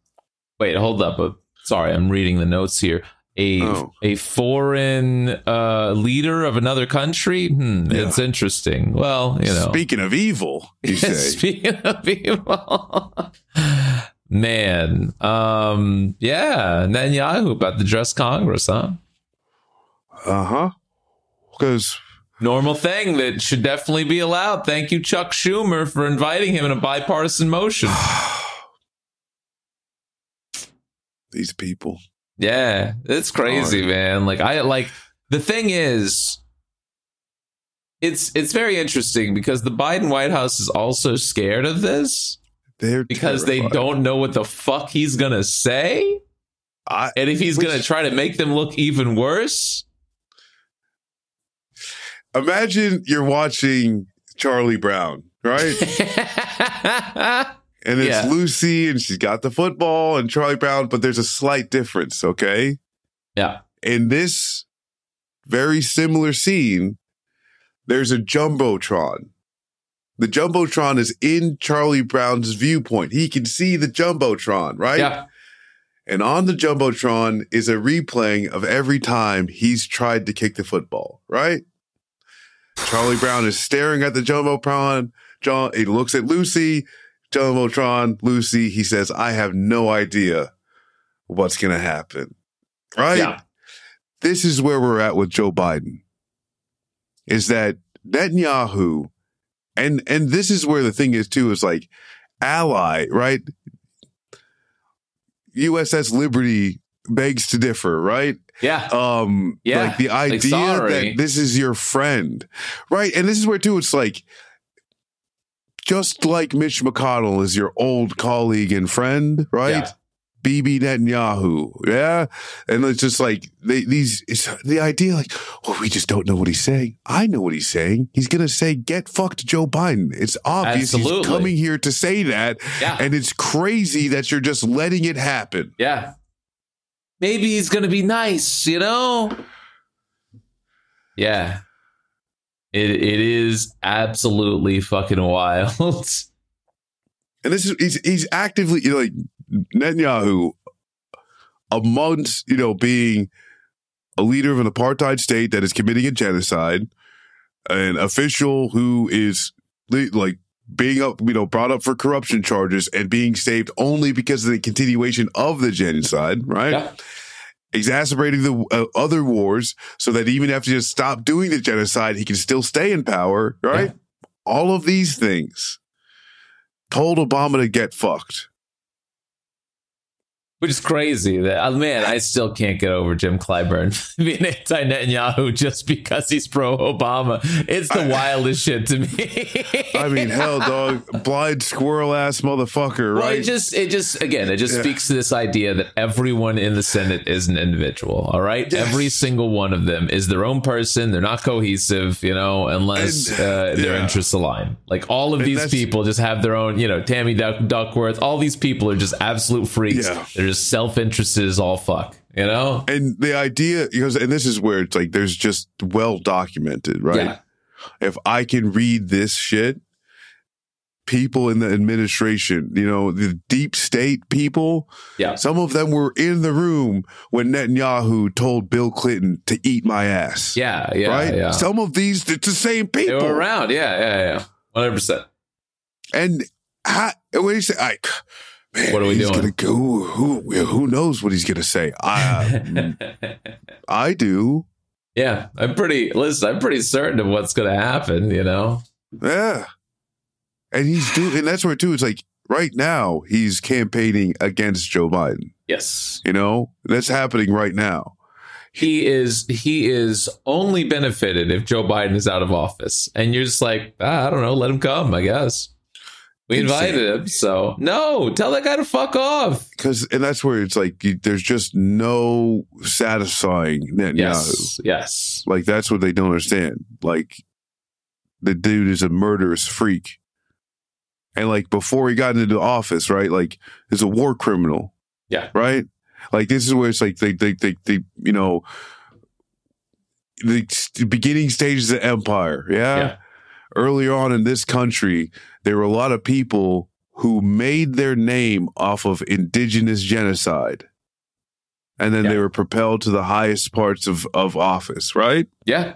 Wait, hold up. Uh, sorry, I'm reading the notes here. A Oh. a foreign uh, leader of another country. Hmm, Yeah. It's interesting. Well, you know, Speaking of evil, you [laughs] say. Speaking of evil. [laughs] man, um, yeah, Netanyahu about to dress Congress, huh? Uh huh. Because Normal thing that should definitely be allowed. Thank you, Chuck Schumer, for inviting him in a bipartisan motion. [sighs] these people. Yeah, it's crazy, Hard. man. Like I like the thing is it's it's very interesting because the Biden White House is also scared of this They're because they don't know what the fuck he's going to say. I, And if he's Which- to try to make them look even worse, imagine you're watching Charlie Brown, right? [laughs] and it's Yeah. Lucy, and she's got the football, and Charlie Brown, but there's a slight difference, okay? yeah. In this very similar scene, there's a jumbotron. The jumbotron is in Charlie Brown's viewpoint. He can see the jumbotron, right? Yeah. And on the jumbotron is a replaying of every time he's tried to kick the football, right? Charlie Brown is staring at the jumbotron. John, he looks at Lucy, jumbotron, Lucy. He says, "I have no idea what's going to happen." Right? Yeah. This is where we're at with Joe Biden. Is that Netanyahu, and and this is where the thing is too. Is like ally, right? USS Liberty begs to differ, right? Yeah. Um, Yeah, like the idea sorry. that this is your friend, right? And this is where too, it's like, just like Mitch McConnell is your old colleague and friend, right? Yeah. Bibi Netanyahu, yeah, and it's just like they, these. It's the idea, like, well, we just don't know what he's saying. I know what he's saying. He's gonna say, "Get fucked, Joe Biden." It's obvious Absolutely. he's coming here to say that, Yeah. and it's crazy that you're just letting it happen. Yeah. Maybe he's to be nice, you know? Yeah. It it is absolutely fucking wild. [laughs] and this is he's he's actively you know like Netanyahu amongst you know being a leader of an apartheid state that is committing a genocide, an official who is like being up you know brought up for corruption charges and being saved only because of the continuation of the genocide, right? yeah. Exacerbating the uh, other wars so that even after he just stop doing the genocide, he can still stay in power, right? Yeah. All of these things told Obama to get fucked. Which is crazy that uh, man, I still can't get over Jim Clyburn [laughs] being anti Netanyahu just because he's pro Obama. It's the wildest shit to me. [laughs] I mean, hell, dog, blind squirrel ass motherfucker, Well, right? it just, it just, again, it just Yeah. speaks to this idea that everyone in the Senate is an individual. All right, Yes. every single one of them is their own person. They're not cohesive, you know, unless And, uh, their yeah. interests align. Like all of And these people just have their own, you know, Tammy Duck, Duckworth. All these people are just absolute freaks. Yeah. They're just self-interested is all fuck. You know? and the idea, because, and this is where it's like, there's just well documented, right? Yeah. If I can read this shit, people in the administration, you know, the deep state people, Yeah. some of them were in the room when Netanyahu told Bill Clinton to eat my ass. Yeah. Yeah. right? Yeah. Some of these, it's the same they people. were around. Yeah. Yeah. Yeah. One hundred percent. And how, what do you say? I, man, What are we he's doing? Gonna go. Who who knows what he's gonna say? I [laughs] I do. Yeah, I'm pretty. Listen, I'm pretty certain of what's going to happen. You know. Yeah. And he's doing, and that's where too. It's like right now he's campaigning against Joe Biden. Yes. You know that's happening right now. he is he is only benefited if Joe Biden is out of office, and you're just like, ah, I don't know, let him come. I guess we Insane. invited him, so no, tell that guy to fuck off. Because and that's where it's like you, there's just no satisfying Netanyahu. Yes, yes, Like that's what they don't understand. Like the dude is a murderous freak. And like before he got into the office, right? Like he's a war criminal. Yeah. Right? Like this is where it's like they they they, they you know the beginning stages of empire. Yeah? Yeah. Earlier on in this country, there were a lot of people who made their name off of indigenous genocide. And then they were propelled to the highest parts of, of office, right? Yeah.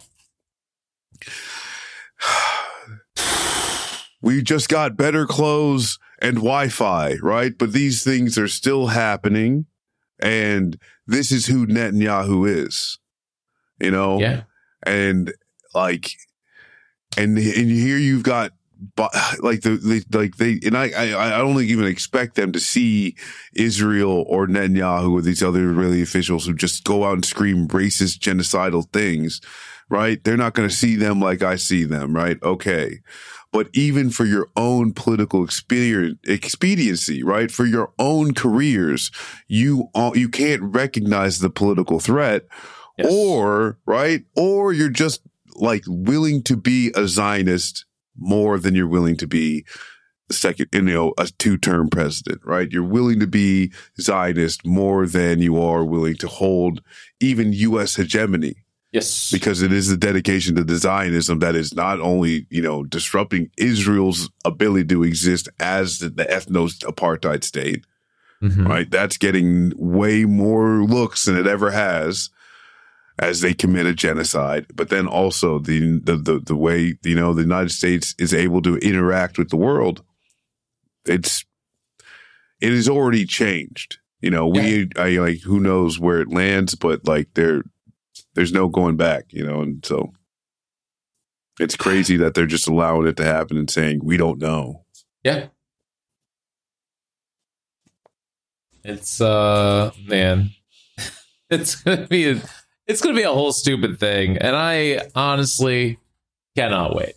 [sighs] we just got better clothes and Wi-Fi, right? But these things are still happening, and this is who Netanyahu is, you know. Yeah. And like, and and here you've got, [sighs] like the, the like they and I, I I don't even expect them to see Israel or Netanyahu or these other Israeli officials who just go out and scream racist, genocidal things, right? They're not going to see them like I see them, right? Okay but even for your own political experience, expediency, right? For your own careers, you all, you can't recognize the political threat, Yes. or right, or you're just like willing to be a Zionist more than you're willing to be a second, you know, a two-term president, right? You're willing to be Zionist more than you are willing to hold even U.S. hegemony Yes. because it is the dedication to the Zionism that is not only, you know, disrupting Israel's ability to exist as the, the ethno apartheid state, Mhm. right? That's getting way more looks than it ever has as they commit a genocide. But then also the, the, the, the way, you know, the United States is able to interact with the world. It's, it has already changed. You know, we, I like, who knows where it lands, but like there, there's no going back, you know, and so it's crazy that they're just allowing it to happen and saying we don't know. Yeah. It's uh man. [laughs] It's gonna be a, it's gonna be a whole stupid thing. And I honestly cannot wait.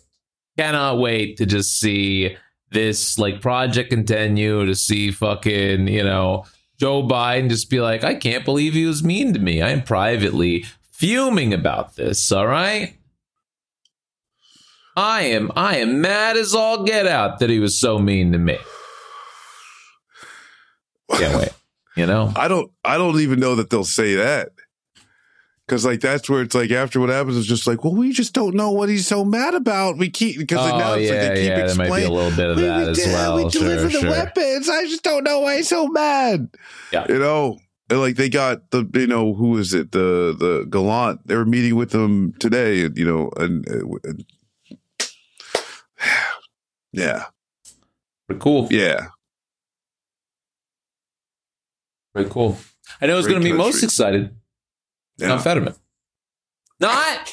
Cannot wait to just see this like project continue, to see fucking, you know, Joe Biden just be like, I can't believe he was mean to me. I am privately fuming about this, all right? I am I am mad as all get out that he was so mean to me. Can't wait. You know? [laughs] I don't I don't even know that they'll say that. Cause like that's where it's like after what happens it's just like, well, we just don't know what he's so mad about. We keep because like, now Oh it's yeah, like they keep yeah. There might be a explaining. little bit of "We- that we as did- well. We sure, delivered the sure. weapons. I just don't know why he's so mad. Yeah. You know, and like they got the you know who is it the the Gallant. They were meeting with them today. and You know, and, uh, and [sighs] yeah, Pretty cool. yeah. Pretty cool. I know who's Great going to be most excited. Yeah. John Fetterman. Not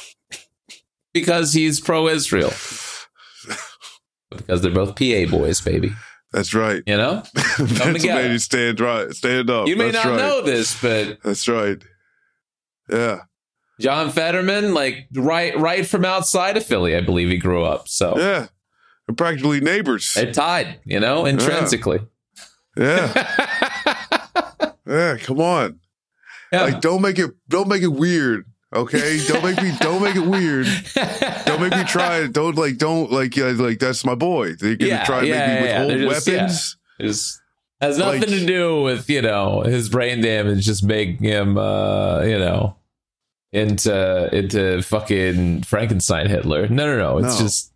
because he's pro-Israel, [laughs] because they're both PA boys, baby. That's right. You know, [laughs] Come Pennsylvania, stand right, stand up. you may That's not right. know this, but That's right. Yeah, John Fetterman, like right, right from outside of Philly, I believe he grew up. So yeah. They're practically neighbors. they're tied. You know, intrinsically. Yeah, [laughs] yeah. Come on. Yeah. Like, don't make it. Don't make it weird. Okay. Don't make me. Don't make it weird. [laughs] Don't make me try it. Don't like. Don't like. Yeah, like that's my boy. They're gonna Yeah, try to yeah, make me yeah, withhold just- weapons. It's- has nothing Like- to do with you know his brain damage just making him uh you know into into fucking Frankenstein Hitler. No, no, no. It's No. just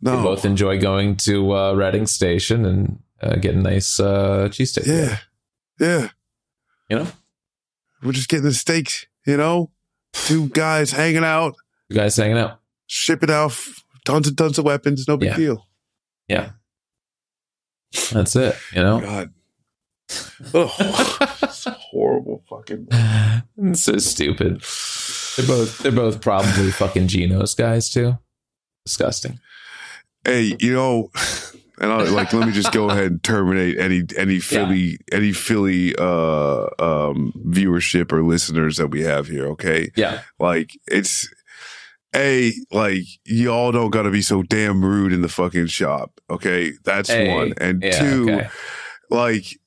No. they both enjoy going to uh, Reading Station and uh, getting nice uh, cheesesteak. yeah. Yeah. you know, We're just getting the steaks. You know, two guys hanging out, you guys hanging out. shipping out tons and tons of weapons. No big Yeah. deal. Yeah, that's it. You know, God. Oh, [laughs] it's horrible fucking. [laughs] it's so stupid. They're both they're both probably fucking Geno's guys too. Disgusting. Hey, you know, and I like let me just go ahead and terminate any any Philly any Philly uh um viewership or listeners that we have here, okay? Yeah, Like it's a like y'all don't gotta be so damn rude in the fucking shop, okay? That's Hey, one. And yeah, two, okay. like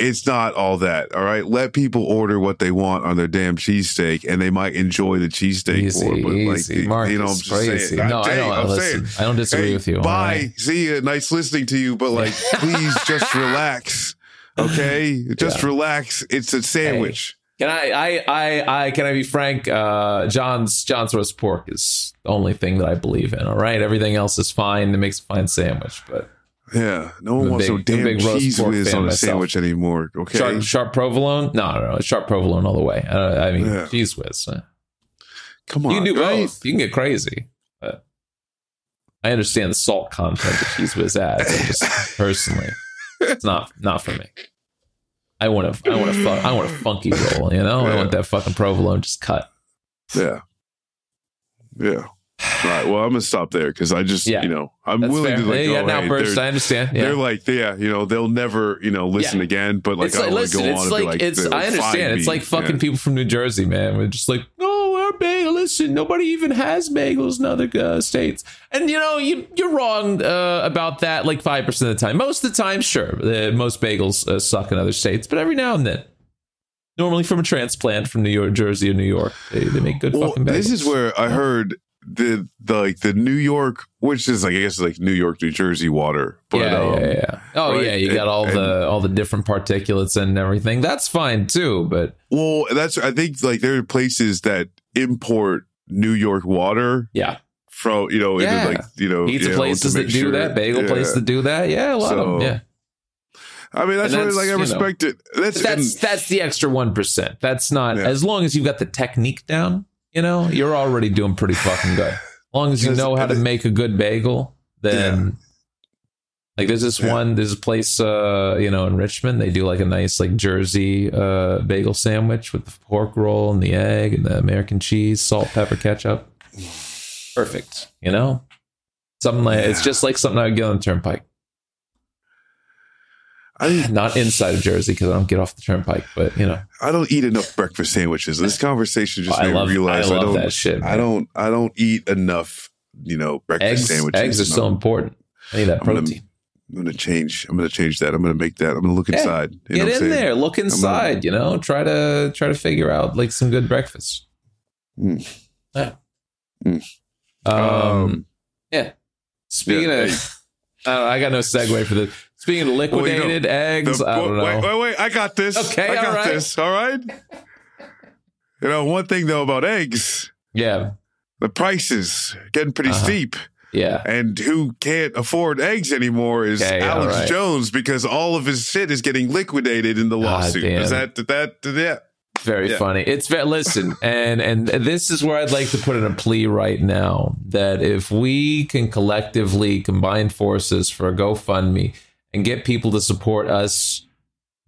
it's not all that, all right? Let people order what they want on their damn cheesesteak and they might enjoy the cheesesteak Easy, more. But like easy. the- Marcus, you know, I'm just crazy. saying. No, I Dang, don't. I'm listen, saying, I don't disagree Hey, with you. Bye. right? See you. Nice listening to you, but like, [laughs] please just relax. Okay, just Yeah. relax. It's a sandwich. Can I, I, I, I, can I be frank? Uh, John's, John's roast pork is the only thing that I believe in. All right, everything else is fine. It makes a fine sandwich, but Yeah, no one wants big- no a damn Cheez Whiz on a sandwich anymore. Okay, Sharp, sharp provolone? No, no, no. It's sharp provolone all the way. I, I mean, Yeah. Cheez Whiz. uh, come on, You can do right? both. You can get crazy. But I understand the salt content that Cheez Whiz adds. Just [laughs] personally, it's not not for me. I want a I want a fu- I want a funky roll. You know, I want that fucking provolone just cut. Yeah, yeah. [sighs] Right. Well, I'm gonna stop there because I just, Yeah. you know, I'm That's willing fair. to like, They go, got hey, I understand. Yeah. they're like, yeah, you know, they'll never, you know, listen Yeah. again. But like, it's I like don't want to listen, it's like, like, it's I understand. It's me. like fucking Yeah. people from New Jersey, man. We're just like, oh, our bagel. Listen, nobody even has bagels in other uh, states. And you know, you you're wrong uh, about that. Like five percent of the time. Most of the time, sure, uh, most bagels uh, suck in other states, but every now and then. Normally from a transplant from New York, Jersey, or New York, they, they make good Well, fucking bagels. this is where I heard the the like the New York, which is like I guess like New York, New Jersey water. But yeah, um, yeah, yeah. Oh right, yeah, you got all and- the all the different particulates and everything. That's fine too, but Well, that's I think like there are places that import New York water yeah, from you know Yeah. like you know pizza you places that do sure- that, bagel yeah. places that do that. Yeah, a lot of them. Yeah. I mean, that's why like I you know, respect it. That's that's and- that's the extra one percent. That's not Yeah. as long as you've got the technique down. You know, [laughs] you're already doing pretty fucking good. As long as you know how to make a good bagel, then Yeah. like there's this Yeah. one, there's a place, uh, you know, in Richmond. They do like a nice like Jersey uh, bagel sandwich with the pork roll and the egg and the American cheese, salt, pepper, ketchup. [sighs] Perfect. You know, something like it's just like something I would get on the turnpike. I [laughs] Not inside of Jersey because I don't get off the turnpike, but you know. I don't eat enough breakfast sandwiches. This [laughs] conversation just I made love- me realize I I, don't that shit, I don't I don't eat enough. You know, breakfast eggs, sandwiches. eggs are so I'm- important. I need that I'm gonna- protein. I'm gonna change. I'm gonna change that. I'm gonna make that. I'm gonna look Yeah. inside. You know Get in there, look inside. You know, try to try to figure out like some good breakfast. Mm. Yeah. Mm. Um, Um, yeah. Speaking yeah, of, [laughs] I, I got no segue for this. Speaking of Well, you know, liquidated eggs, The- I don't know. wait, wait, wait! I got this. Okay, I got all right. this. All right. You know, one thing though about eggs, Yeah, the prices getting pretty Uh-huh. steep, yeah. and who can't afford eggs anymore is Okay, Alex right. Jones because all of his shit is getting liquidated in the lawsuit. damn. Is that that yeah? Very Yeah. funny. It's very listen, and and this is where I'd like to put in a plea right now that if we can collectively combine forces for a GoFundMe and get people to support us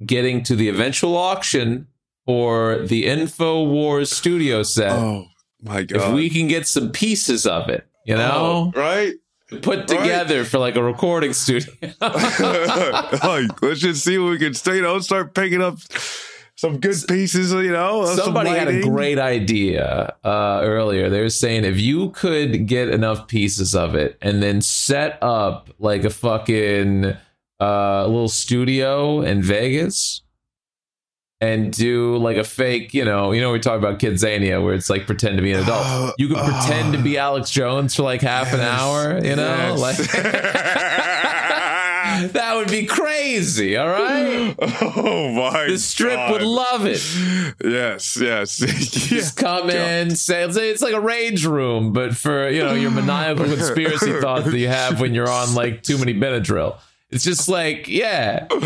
getting to the eventual auction for the InfoWars studio set, Oh my god. if god! we can get some pieces of it, you know, Oh, right? put together for like a recording studio. [laughs] [laughs] like, let's just see what we can stay. You know, start picking up some good pieces. You know, of some Somebody had a great idea uh, earlier. They were saying if you could get enough pieces of it and then set up like a fucking uh, little studio in Vegas and do like a fake, you know, you know, we talk about Kidzania where it's like pretend to be an adult. Oh, you could pretend to oh. be Alex Jones for like half an hour, you know, yes. like [laughs] [laughs] that would be crazy. All right. oh my! The strip God. would love it. Yes, yes. [laughs] just come in, say it's, it's like a rage room, but for you know your maniacal conspiracy thoughts that you have when you're on like too many Benadryl. It's just like, yeah, [laughs]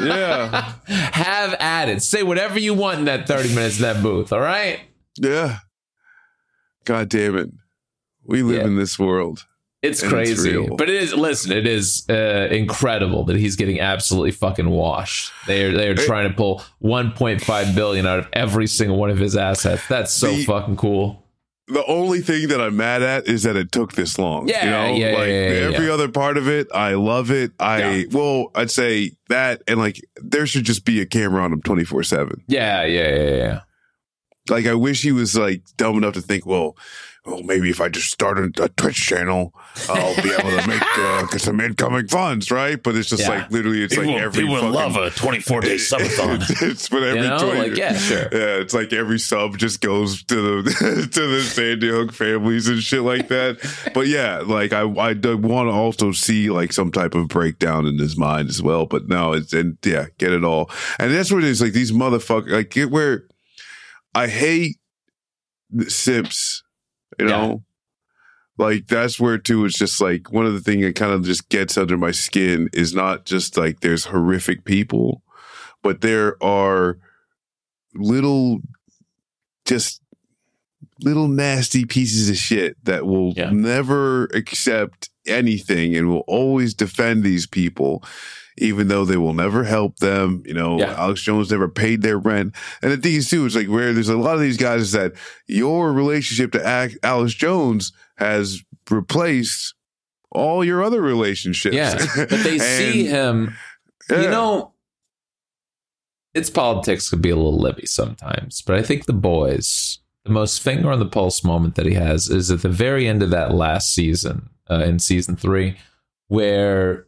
yeah, have at it. Say whatever you want in that 30 minutes in that booth. All right. yeah. God damn it! We live Yeah. in this world. It's And it's crazy, but it is. Listen, it is uh, incredible that he's getting absolutely fucking washed. They are they are trying to pull 1.5 billion out of every single one of his assets. That's so The- fucking cool. The only thing that I'm mad at is that it took this long. Yeah, you know, yeah, like yeah, yeah, every yeah. other part of it, I love it. I well, I'd say that, and like there should just be a camera on him 24 seven. Yeah, yeah, yeah, yeah. Like I wish he was like dumb enough to think, well, well, maybe if I just started a Twitch channel, I'll be able to make [laughs] uh, some incoming funds, right? But it's just Yeah. like literally, it's like every people fucking, love a 24 day subathon. [laughs] it's but every You know, 20 like yeah, sure. Yeah, it's like every sub just goes to the [laughs] to the Sandy Hook families and shit like that. But yeah, like I I want to also see like some type of breakdown in his mind as well. But no, it's and yeah, get it all. And that's what it is. Like these motherfuckers, like get where I hate the simps, you Yeah. know. like that's where too it's just like one of the things that kind of just gets under my skin is not just like there's horrific people but there are little just little nasty pieces of shit that will Yeah. never accept anything and will always defend these people even though they will never help them you know Yeah. alex jones never paid their rent and the thing is too is like where there's a lot of these guys is that your relationship to alex jones has replaced all your other relationships Yeah, but they [laughs] see And- him. You know, its politics could be a little libby sometimes, but I think the boys, the most finger on the pulse moment that he has is at the very end of that last season, uh, in season three, where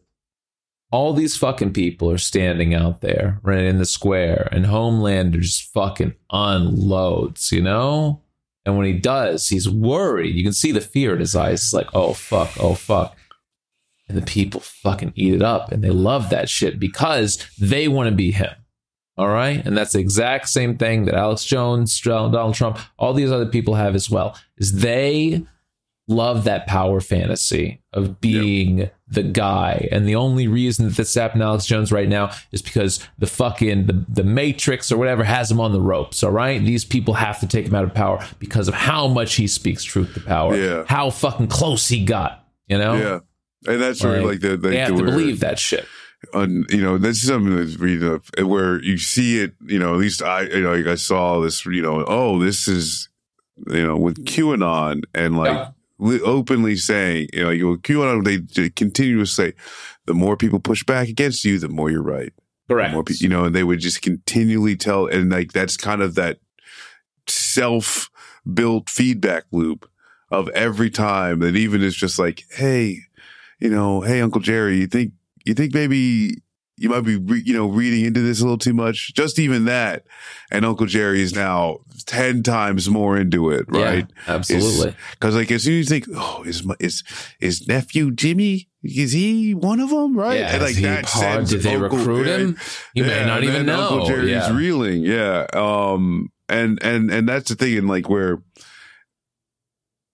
all these fucking people are standing out there right in the square, and Homelander just fucking unloads, you know. And when he does, he's worried. You can see the fear in his eyes. It's like, oh fuck, oh fuck and the people fucking eat it up and they love that shit because they want to be him. All right. And that's the exact same thing that Alex Jones, Donald Trump, all these other people have as well, is they love that power fantasy of being the guy. And the only reason that this happened Alex Jones right now is because the fucking the, the Matrix or whatever has him on the ropes. All right. These people have to take him out of power because of how much he speaks truth to power. Yeah. How fucking close he got. You know? yeah and that's where Like, the, the they have to believe that shit. on you know this is something that's reading up where you see it you know at least i you know like i saw this you know oh this is you know with qanon and like Yeah. Openly saying you know you know, qanon they, they continue to say the more people push back against you the more you're right the Correct. more you know and they would just continually tell and like that's kind of that self built feedback loop of every time that even it's just like hey you know hey uncle jerry you think you think maybe you might be re- you know reading into this a little too much just even that and uncle jerry is now 10 times more into it right Yeah, absolutely. because like as soon as you think oh is my is is nephew jimmy is he one of them right Yeah, and like that part- sends did they Uncle recruit Jerry- him? You may not even know. Uncle Jerry's Yeah. reeling. Yeah. Um. And and and that's the thing. And like where.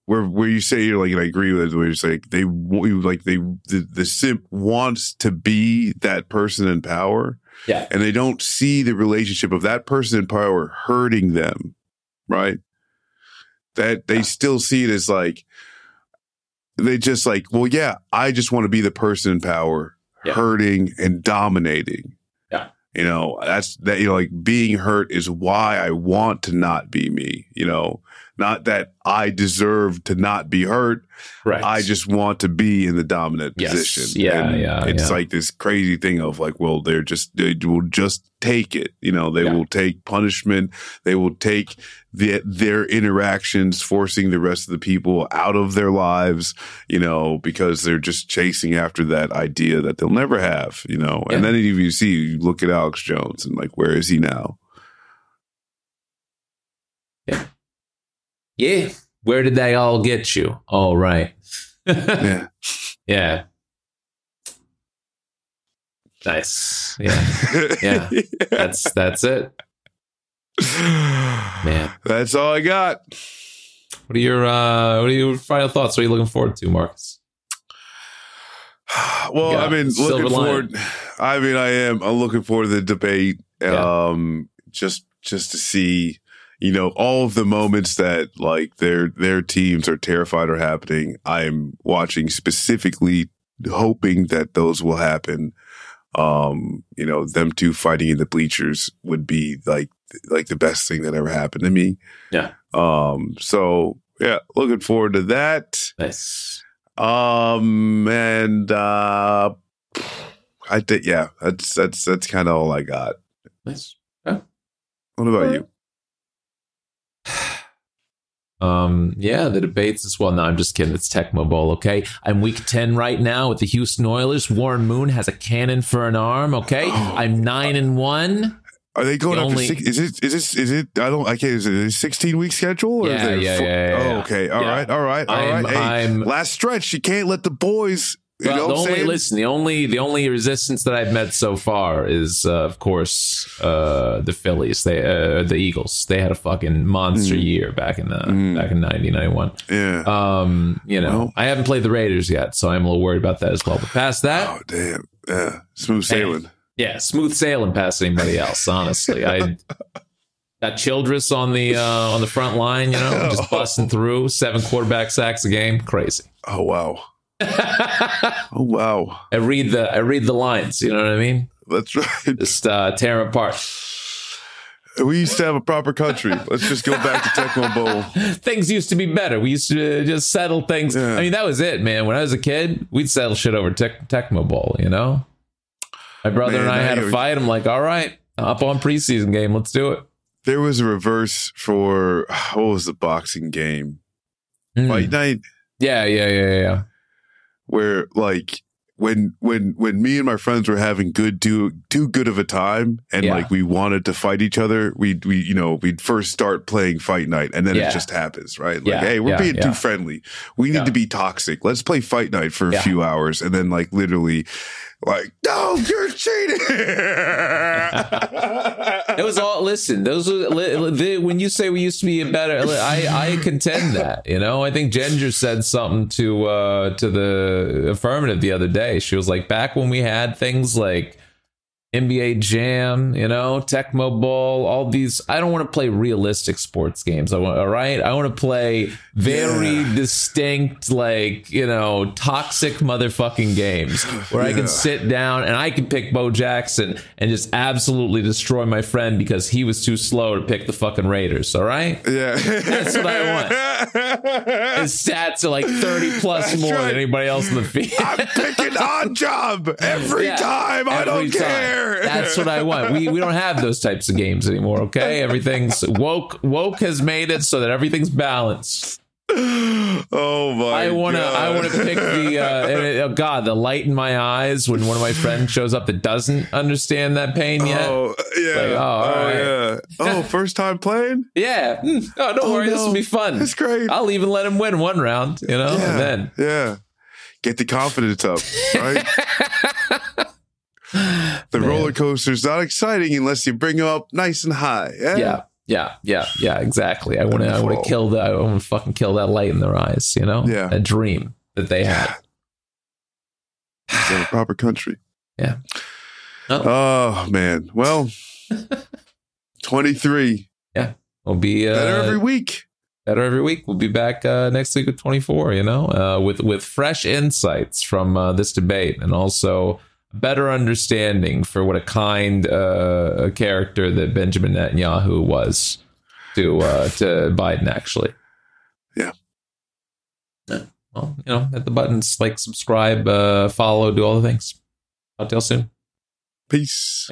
Where where you say you're like and I agree with it, where it's like they want you like they the, the simp wants to be that person in power Yeah. and they don't see the relationship of that person in power hurting them, right? That they still see it as like they just like, well, yeah, I just want to be the person in power, Yeah. hurting and dominating. Yeah. You know, that's that, you know, like being hurt is why I want to not be me, you know, not that I deserve to not be hurt. Right. I just want to be in the dominant Yes. position. Yeah, And yeah, It's yeah. like this crazy thing of like, well, they're just they will just take it. You know, they Yeah. will take punishment. They will take the, their interactions, forcing the rest of the people out of their lives. You know, because they're just chasing after that idea that they'll never have. You know, and then if you see, you look at Alex Jones and like, where is he now? yeah. Yeah, where did they all get you? All right. Yeah. [laughs] yeah. Nice. Yeah. [laughs] Yeah. That's that's it. Man. That's all I got. What are your uh what are your final thoughts? What are you looking forward to, Marcus? [sighs] Well, I mean, silver looking lining. forward. I mean, I am. I'm looking forward to the debate. Yeah. Um, just just to see, you know, all of the moments that like their their teams are terrified are happening. I'm watching specifically, hoping that those will happen. Um, you know, them two fighting in the bleachers would be like like the best thing that ever happened to me. Yeah. Um. So yeah, looking forward to that. Nice. Um, and uh, I think yeah, that's that's that's kind of all I got. Nice. What about you? Um, yeah, the debates as well. No, I'm just kidding. It's Tecmo Bowl, okay? I'm week 10 right now with the Houston Oilers. Warren Moon has a cannon for an arm, okay? [gasps] I'm nine and one. Are they going The up only- to six? Is it is this is it? I don't. I can't. Is it a sixteen week schedule? Or is Yeah, it yeah, four- yeah, yeah, Oh, okay. All Yeah. right. All right. All I'm- right. Hey, I'm- last stretch. You can't let the boys You Well, know the only saying? listen, the only the only resistance that I've met so far is, uh, of course, uh, the Phillies. They uh, the Eagles. They had a fucking monster Mm. year back in uh, back in 90, 91. Yeah. Um, you know, Well- I haven't played the Raiders yet, so I'm a little worried about that as well. But past that, oh damn. Yeah. Smooth sailing. yeah, smooth sailing past anybody else. Honestly, I [laughs] got Childress on the uh, on the front line. You know, just [laughs] busting through seven quarterback sacks a game. Crazy. Oh wow. [laughs] oh wow. I read the I read the lines. You know what I mean? That's right. Just uh, them apart. We used to have a proper country. Let's just go back to Tecmo Bowl. [laughs] Things used to be better. We used to just settle things. Yeah. I mean, that was it, man. When I was a kid, we'd settle shit over tech, Tecmo Bowl. You know, my brother Man, and I had a fight. I'm like, all right, up on preseason game. Let's do it. There was a reverse for [sighs] what was the boxing game? Hmm. Fight night Yeah, yeah, yeah, yeah. Where like when when when me and my friends were having good too too good of a time and Yeah. like we wanted to fight each other, we'd we you know, we'd first start playing fight night and then Yeah. it just happens, right? Like, Yeah, hey, we're being too friendly. We need to be toxic. Let's play fight night for a few hours and then like literally like, no, you're cheating. It was all. Listen, those were the, when you say we used to be better. I I contend that. You know, I think Ginger said something to uh to the affirmative the other day. She was like, back when we had things like NBA Jam, you know, Tecmo Bowl, all these. I don't want to play realistic sports games. I want, all right. I want to play very Yeah. distinct, like you know, toxic motherfucking games where I can sit down and I can pick Bo Jackson and just absolutely destroy my friend because he was too slow to pick the fucking Raiders. All right. yeah. That's what I want. [laughs] His stats are like 30 plus That's more right. than anybody else in the field. I'm picking Oddjob every [laughs] Yeah, time. I don't time. care. [laughs] That's what I want. We we don't have those types of games anymore. Okay, everything's woke. Woke has made it so that everything's balanced. oh my! I wanna God. I wanna pick the uh, [laughs] oh god the light in my eyes when one of my friends shows up that doesn't understand that pain yet. Oh yeah. Like, oh, oh right. yeah. Oh, [laughs] first time playing. Yeah. Hmm. Oh, don't Oh, worry. This will be fun. That's great. I'll even let him win one round. You know, yeah. and then yeah. Get the confidence up, right? [sighs] the Man. roller coaster's not exciting unless you bring them up nice and high. Yeah. yeah. Yeah, yeah, yeah, exactly. I want to, I want to kill that. I want to fucking kill that light in their eyes. You know, Yeah. a dream that they had. [sighs] In a proper country. [sighs] Yeah. Oh man. Well, [laughs] twenty three. Yeah, We'll be uh, Better every week. better every week. We'll be back uh, next week with 24, you know, uh, with, with fresh insights from uh, this debate and also better understanding for what a kind uh, character that Benjamin Netanyahu was to uh, to Biden, actually. Yeah. Yeah. Well, you know, hit the buttons, like, subscribe, uh, follow, do all the things. I'll tell you soon. Peace.